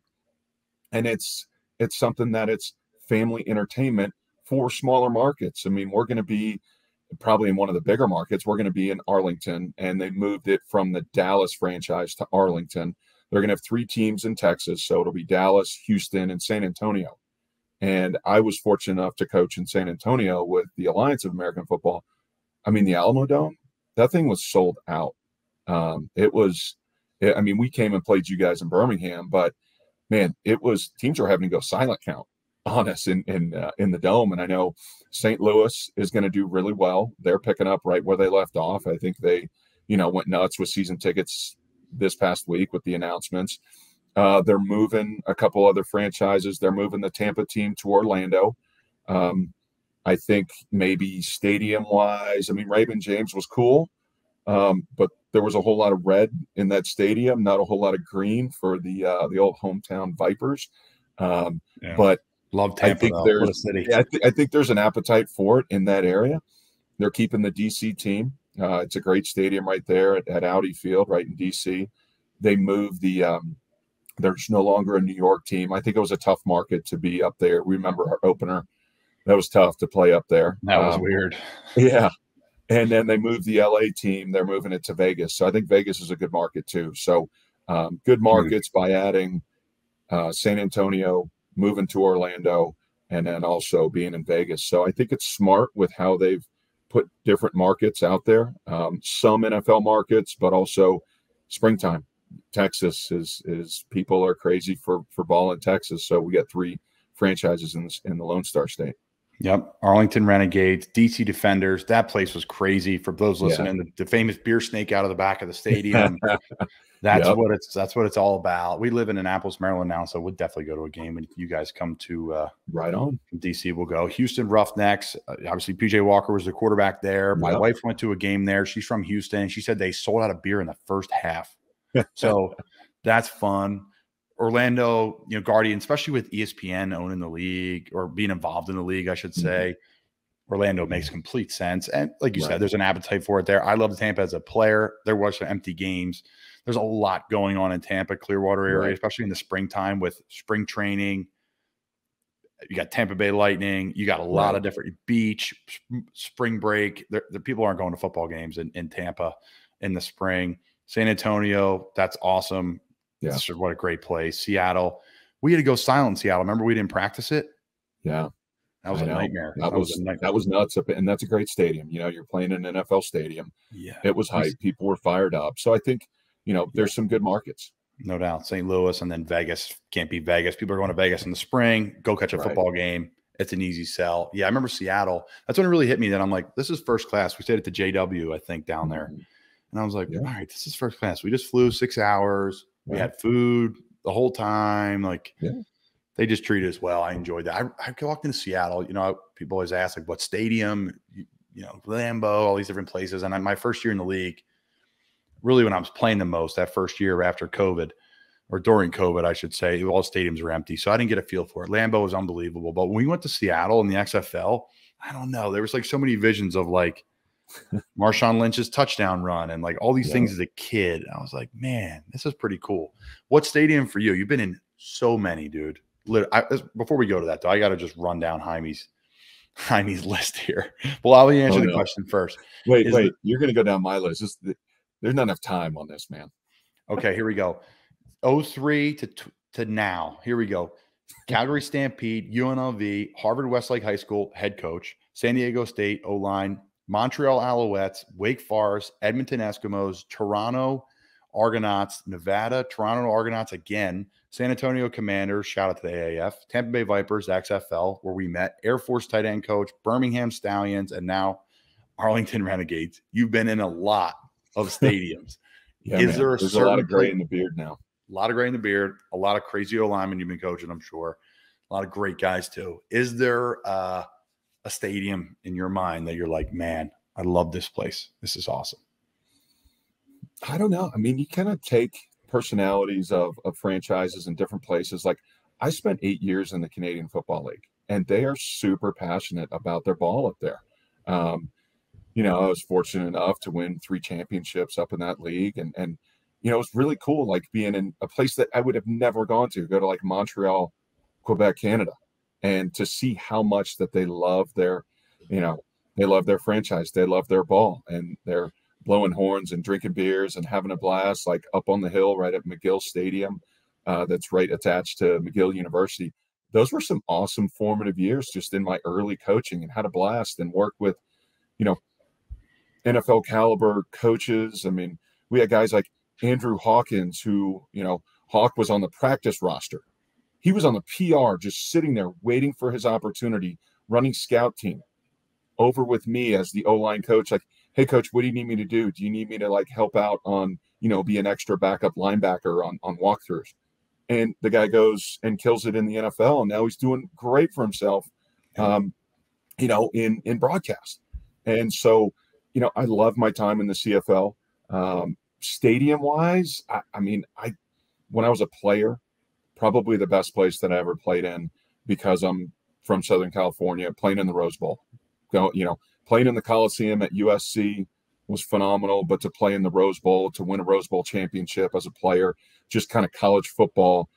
and it's it's something that it's family entertainment for smaller markets. I mean, we're going to be probably in one of the bigger markets. We're going to be in Arlington, and they moved it from the Dallas franchise to Arlington. They're going to have three teams in Texas, so it'll be Dallas, Houston, and San Antonio. And I was fortunate enough to coach in San Antonio with the Alliance of American Football. I mean, the Alamodome, that thing was sold out. Um, it was, I mean, we came and played you guys in Birmingham, but man, it was teams were having to go silent count on us in in uh, in the dome. And I know St. Louis is going to do really well. They're picking up right where they left off. I think they, you know, went nuts with season tickets this past week with the announcements. Uh, they're moving a couple other franchises. They're moving the Tampa team to Orlando. Um, I think maybe stadium wise, I mean, Raymond James was cool, um, but there was a whole lot of red in that stadium, not a whole lot of green for the uh, the old hometown Vipers. Um, yeah. But love Tampa. I think though. there's, what a city. Yeah, I, th- I, think there's an appetite for it in that area. They're keeping the DC team. Uh, it's a great stadium right there at, at, Audi Field, right in DC. They moved the. Um, there's no longer a New York team. I think it was a tough market to be up there. Remember our opener that was tough to play up there. That was um, weird. Yeah. And then they moved the LA team. They're moving it to Vegas. So I think Vegas is a good market too. So um, good markets by adding uh, San Antonio, moving to Orlando, and then also being in Vegas. So I think it's smart with how they've put different markets out there. Um, some NFL markets, but also springtime. Texas is is people are crazy for for ball in Texas. So we got three franchises in in the Lone Star State. Yep. Arlington Renegades, DC Defenders. That place was crazy for those listening. Yeah. The, the, famous beer snake out of the back of the stadium. <laughs> that's yep. what it's that's what it's all about. We live in Annapolis, Maryland now, so we'll definitely go to a game when you guys come to uh, right on DC. We'll go. Houston Roughnecks. Uh, obviously, PJ Walker was the quarterback there. My yep. wife went to a game there. She's from Houston. She said they sold out of beer in the first half. <laughs> so that's fun. Orlando, you know, Guardian, especially with ESPN owning the league or being involved in the league, I should mm-hmm. say. Mm-hmm. Orlando makes complete sense. And like you right. said, there's an appetite for it there. I love the Tampa as a player. There was some empty games. There's a lot going on in Tampa, Clearwater area, right. especially in the springtime with spring training. You got Tampa Bay Lightning. You got a lot right. of different beach, spring break. The people aren't going to football games in, in Tampa in the spring. San Antonio, that's awesome. Yeah. what a great place. Seattle. We had to go silent Seattle. Remember, we didn't practice it. Yeah. That was I a know. nightmare. That, that was, was nightmare. that was nuts. And that's a great stadium. You know, you're playing in an NFL stadium. Yeah. It was hype. People were fired up. So I think, you know, there's some good markets. No doubt. St. Louis and then Vegas. Can't be Vegas. People are going to Vegas in the spring. Go catch a right. football game. It's an easy sell. Yeah, I remember Seattle. That's when it really hit me that I'm like, this is first class. We stayed at the JW, I think, down there. Mm-hmm. And I was like, yeah. all right, this is first class. We just flew six hours. We had food the whole time. Like yeah. they just treat us well. I enjoyed that. I, I walked into Seattle. You know, people always ask like, what stadium? You, you know, Lambeau, all these different places. And I, my first year in the league, really when I was playing the most, that first year after COVID or during COVID, I should say, all stadiums were empty. So I didn't get a feel for it. Lambeau was unbelievable. But when we went to Seattle in the XFL, I don't know. There was like so many visions of like <laughs> Marshawn Lynch's touchdown run and like all these yeah. things as a kid. I was like, man, this is pretty cool. What stadium for you? You've been in so many, dude. I, before we go to that, though, I got to just run down Himey's Himey's <laughs> list here. Well, I'll oh, answer oh, the no. question first. Wait, is wait, the, you're going to go down my list. This, there's not enough time on this, man. Okay, here we go. 03 to to now. Here we go. Calgary Stampede, UNLV, Harvard Westlake High School head coach, San Diego State O line, Montreal Alouettes, Wake Forest, Edmonton Eskimos, Toronto Argonauts, Nevada, Toronto Argonauts again, San Antonio Commanders, shout out to the AAF, Tampa Bay Vipers, XFL, where we met, Air Force tight end coach, Birmingham Stallions, and now Arlington Renegades. You've been in a lot of stadiums. <laughs> yeah, Is man. there a, There's a lot of gray in the beard now? A lot of gray in the beard, a lot of crazy O linemen you've been coaching, I'm sure. A lot of great guys too. Is there uh a stadium in your mind that you're like, man, I love this place. This is awesome? I don't know. I mean, you kind of take personalities of, of franchises in different places. Like I spent eight years in the Canadian Football League, and they are super passionate about their ball up there. Um, you know, I was fortunate enough to win three championships up in that league, and and you know, it was really cool, like being in a place that I would have never gone to. Go to like Montreal, Quebec, Canada, and to see how much that they love their, you know, they love their franchise, they love their ball, and they're blowing horns and drinking beers and having a blast, like up on the hill right at McGill Stadium, uh, that's right attached to McGill University. Those were some awesome formative years just in my early coaching and had a blast and work with, you know, NFL caliber coaches. I mean, we had guys like Andrew Hawkins, who, you know, Hawk was on the practice roster He was on the PR, just sitting there waiting for his opportunity, running scout team over with me as the O line coach. Like, hey, coach, what do you need me to do? Do you need me to like help out on, you know, be an extra backup linebacker on, on walkthroughs? And the guy goes and kills it in the NFL. And now he's doing great for himself, um, you know, in, in broadcast. And so, you know, I love my time in the CFL. Um, stadium wise, I, I mean, I, when I was a player, probably the best place that I ever played in because I'm from Southern California, playing in the Rose Bowl. Go, you know, playing in the Coliseum at USC was phenomenal, but to play in the Rose Bowl, to win a Rose Bowl championship as a player, just kind of college football,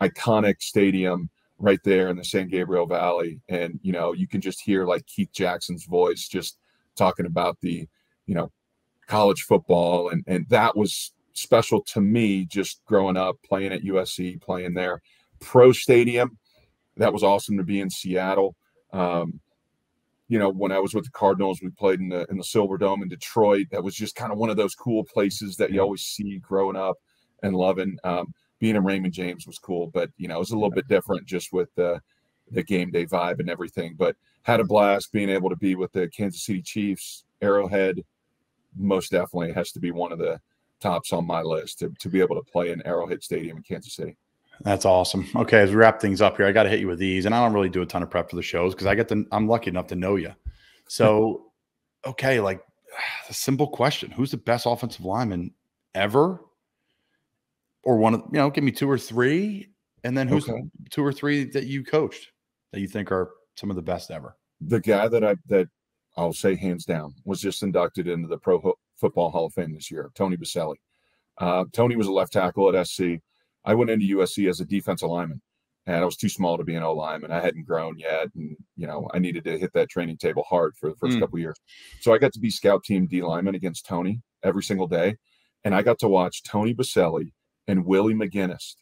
iconic stadium right there in the San Gabriel Valley. And, you know, you can just hear like Keith Jackson's voice just talking about the, you know, college football. And, and that was special to me just growing up, playing at USC, playing there. Pro Stadium, that was awesome to be in Seattle. Um, you know, when I was with the Cardinals, we played in the in the Silverdome in Detroit. That was just kind of one of those cool places that you always see growing up and loving. Um, being in Raymond James was cool, but you know, it was a little bit different just with the the game day vibe and everything. But had a blast being able to be with the Kansas City Chiefs, Arrowhead. Most definitely has to be one of the tops on my list to, to be able to play in Arrowhead Stadium in Kansas City. That's awesome. Okay, as we wrap things up here, I got to hit you with these, and I don't really do a ton of prep for the shows because I get the I'm lucky enough to know you. So, <laughs> okay, like <sighs> a simple question: Who's the best offensive lineman ever, or one of you know? Give me two or three, and then who's okay. two or three that you coached that you think are some of the best ever? The guy that I that I'll say hands down was just inducted into the Pro Football Hall of Fame this year. Tony Boselli. Uh, Tony was a left tackle at SC I went into USC as a defensive lineman, and I was too small to be an O lineman. I hadn't grown yet, and you know I needed to hit that training table hard for the first mm. couple years. So I got to be scout team D lineman against Tony every single day, and I got to watch Tony Boselli and Willie McGinest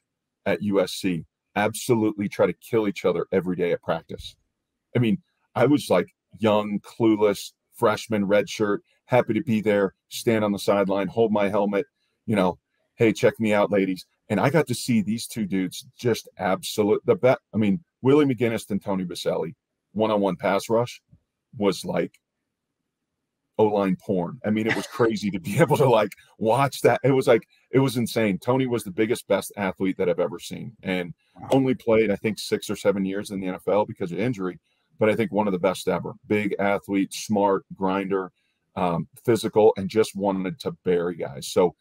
at USC absolutely try to kill each other every day at practice. I mean, I was like young, clueless freshman, red shirt, happy to be there, stand on the sideline, hold my helmet, you know, hey, check me out, ladies. And I got to see these two dudes just absolute the bet. I mean, Willie McGinest and Tony Boselli, one on one pass rush was like O line porn. I mean, it was crazy to be <laughs> able to like watch that. It was like, it was insane. Tony was the biggest, best athlete that I've ever seen and only played, I think, six or seven years in the NFL because of injury, but I think one of the best ever. Big athlete, smart, grinder, um, physical, and just wanted to bury guys. So,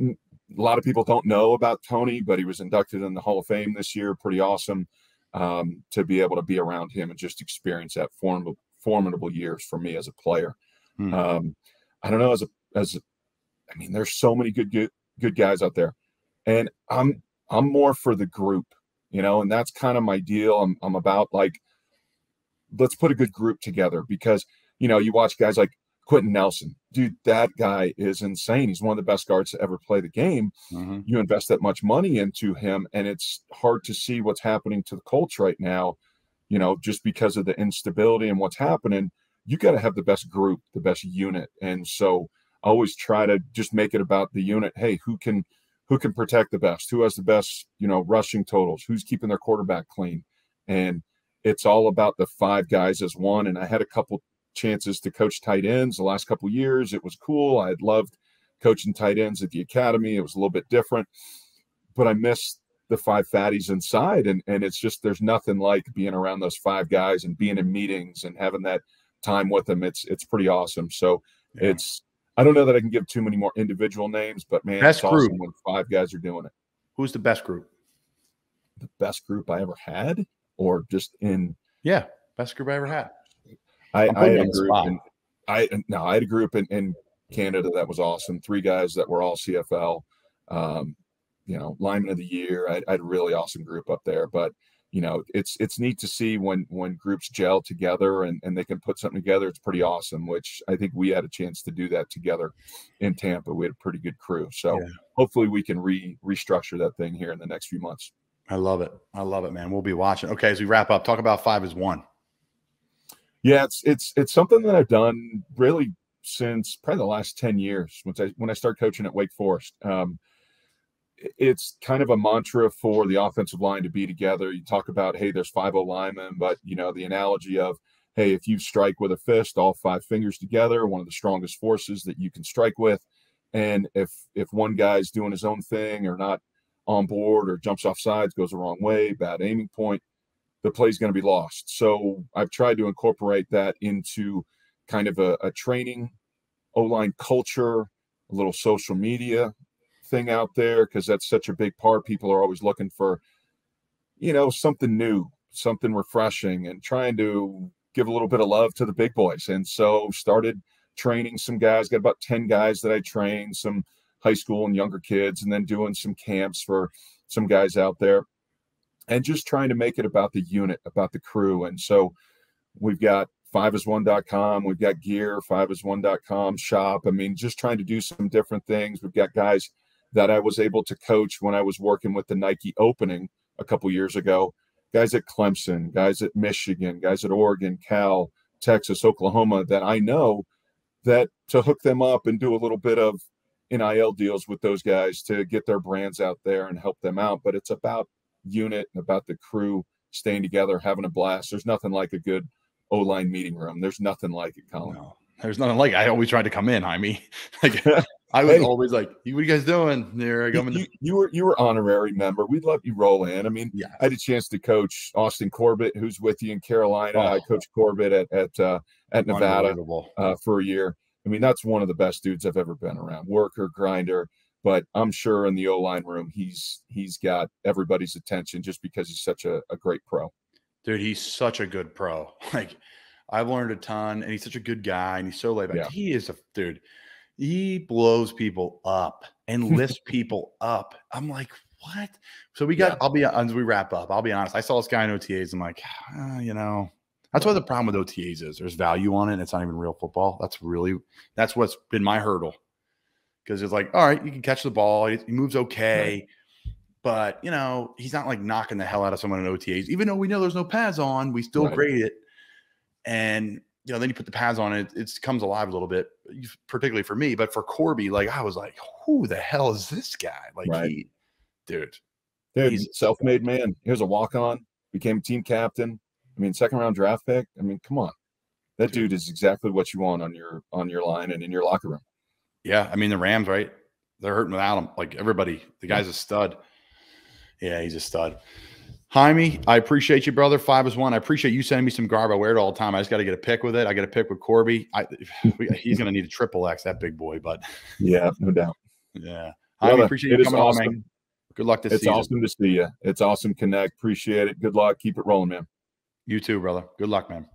a lot of people don't know about Tony, but he was inducted in the Hall of Fame this year. Pretty awesome um, to be able to be around him and just experience that formidable, formidable years for me as a player. Hmm. Um, I don't know as a as a, I mean, there's so many good good good guys out there, and I'm I'm more for the group, you know, and that's kind of my deal. I'm I'm about like let's put a good group together because you know you watch guys like Quenton Nelson. Dude, that guy is insane. He's one of the best guards to ever play the game. Mm-hmm. You invest that much money into him, and it's hard to see what's happening to the Colts right now, you know, just because of the instability and what's happening. You got to have the best group, the best unit. And so I always try to just make it about the unit. Hey, who can who can protect the best? Who has the best, you know, rushing totals? Who's keeping their quarterback clean? And it's all about the five guys as one. And I had a couple chances to coach tight ends the last couple years. It was cool. I had loved coaching tight ends at the academy. It was a little bit different, but I missed the five fatties inside. And, and it's just, there's nothing like being around those five guys and being in meetings and having that time with them. It's, it's pretty awesome. So yeah. it's, I don't know that I can give too many more individual names, but man, best it's group. awesome when five guys are doing it. Who's the best group? The best group I ever had, or just in? Yeah, best group I ever had. I, I had a group and I no, I had a group in, in Canada that was awesome. Three guys that were all CFL, um, you know, lineman of the year. I, I, had a really awesome group up there. But you know, it's it's neat to see when when groups gel together and, and they can put something together. It's pretty awesome. Which I think we had a chance to do that together in Tampa. We had a pretty good crew. So yeah. hopefully we can re restructure that thing here in the next few months. I love it. I love it, man. We'll be watching. Okay, as we wrap up, talk about five is one. Yeah, it's it's it's something that I've done really since probably the last 10 years when I when I started coaching at Wake Forest. Um, it's kind of a mantra for the offensive line to be together. You talk about, hey, there's five O linemen, but you know the analogy of, hey, if you strike with a fist, all five fingers together, one of the strongest forces that you can strike with, and if if one guy's doing his own thing or not on board or jumps off sides, goes the wrong way, bad aiming point, the play's going to be lost. So I've tried to incorporate that into kind of a, a training O line culture, a little social media thing out there because that's such a big part. People are always looking for, you know, something new, something refreshing, and trying to give a little bit of love to the big boys. And so started training some guys, got about 10 guys that I trained, some high school and younger kids, and then doing some camps for some guys out there and just trying to make it about the unit, about the crew. And so we've got 5asone.com, we've got gear, 5asone.com shop. I mean, just trying to do some different things. We've got guys that I was able to coach when I was working with the Nike opening a couple years ago. Guys at Clemson, guys at Michigan, guys at Oregon, Cal, Texas, Oklahoma that I know that to hook them up and do a little bit of NIL deals with those guys to get their brands out there and help them out. But it's about unit and about the crew staying together, having a blast. There's nothing like a good O line meeting room. There's nothing like it, Colin. No, there's nothing like it. I always tried to come in, I mean, <laughs> like <laughs> I was hey, always like, "What are you guys doing?" There I go. You, you, were you were honorary member. We'd let you roll in. I mean, yeah. I had a chance to coach Austin Corbett, who's with you in Carolina. Oh. I coached Corbett at at uh, at Nevada uh, for a year. I mean, that's one of the best dudes I've ever been around. Worker, grinder, but I'm sure in the O line room, he's he's got everybody's attention just because he's such a, a great pro. Dude, he's such a good pro. <laughs> Like I've learned a ton, and he's such a good guy, and he's so laid back. Yeah. He is a dude he blows people up and <laughs> lifts people up. I'm like, what? So we got, yeah. I'll be, as we wrap up, I'll be honest. I saw this guy in OTAs. I'm like, ah, you know, that's why the problem with OTAs is there's value on it. it's not even real football. That's really, that's what's been my hurdle. Cause it's like, all right, you can catch the ball. He, he moves okay. Right. But, you know, he's not like knocking the hell out of someone in OTAs. Even though we know there's no pads on, we still right. grade it. And you know, then you put the pads on it, it comes alive a little bit, particularly for me. But for Corby, like I was like, who the hell is this guy? Like right. he, dude, dude, he's self-made man. Here's a walk-on, became team captain. I mean, second round draft pick. I mean, come on, that dude is exactly what you want on your on your line and in your locker room. Yeah, I mean the Rams, right? They're hurting without him. Like everybody, the guy's a stud. Yeah, he's a stud. Himey, I appreciate you, brother. Five is one. I appreciate you sending me some garb. I wear it all the time. I just got to get a pick with it. I got a pick with Corby. I, <laughs> he's going to need a triple X, that big boy. But <laughs> yeah, no doubt. Yeah, Himey, appreciate you coming awesome. on, man. Good luck this it's season. awesome to see you. It's awesome. Connect. Appreciate it. Good luck. Keep it rolling, man. You too, brother. Good luck, man.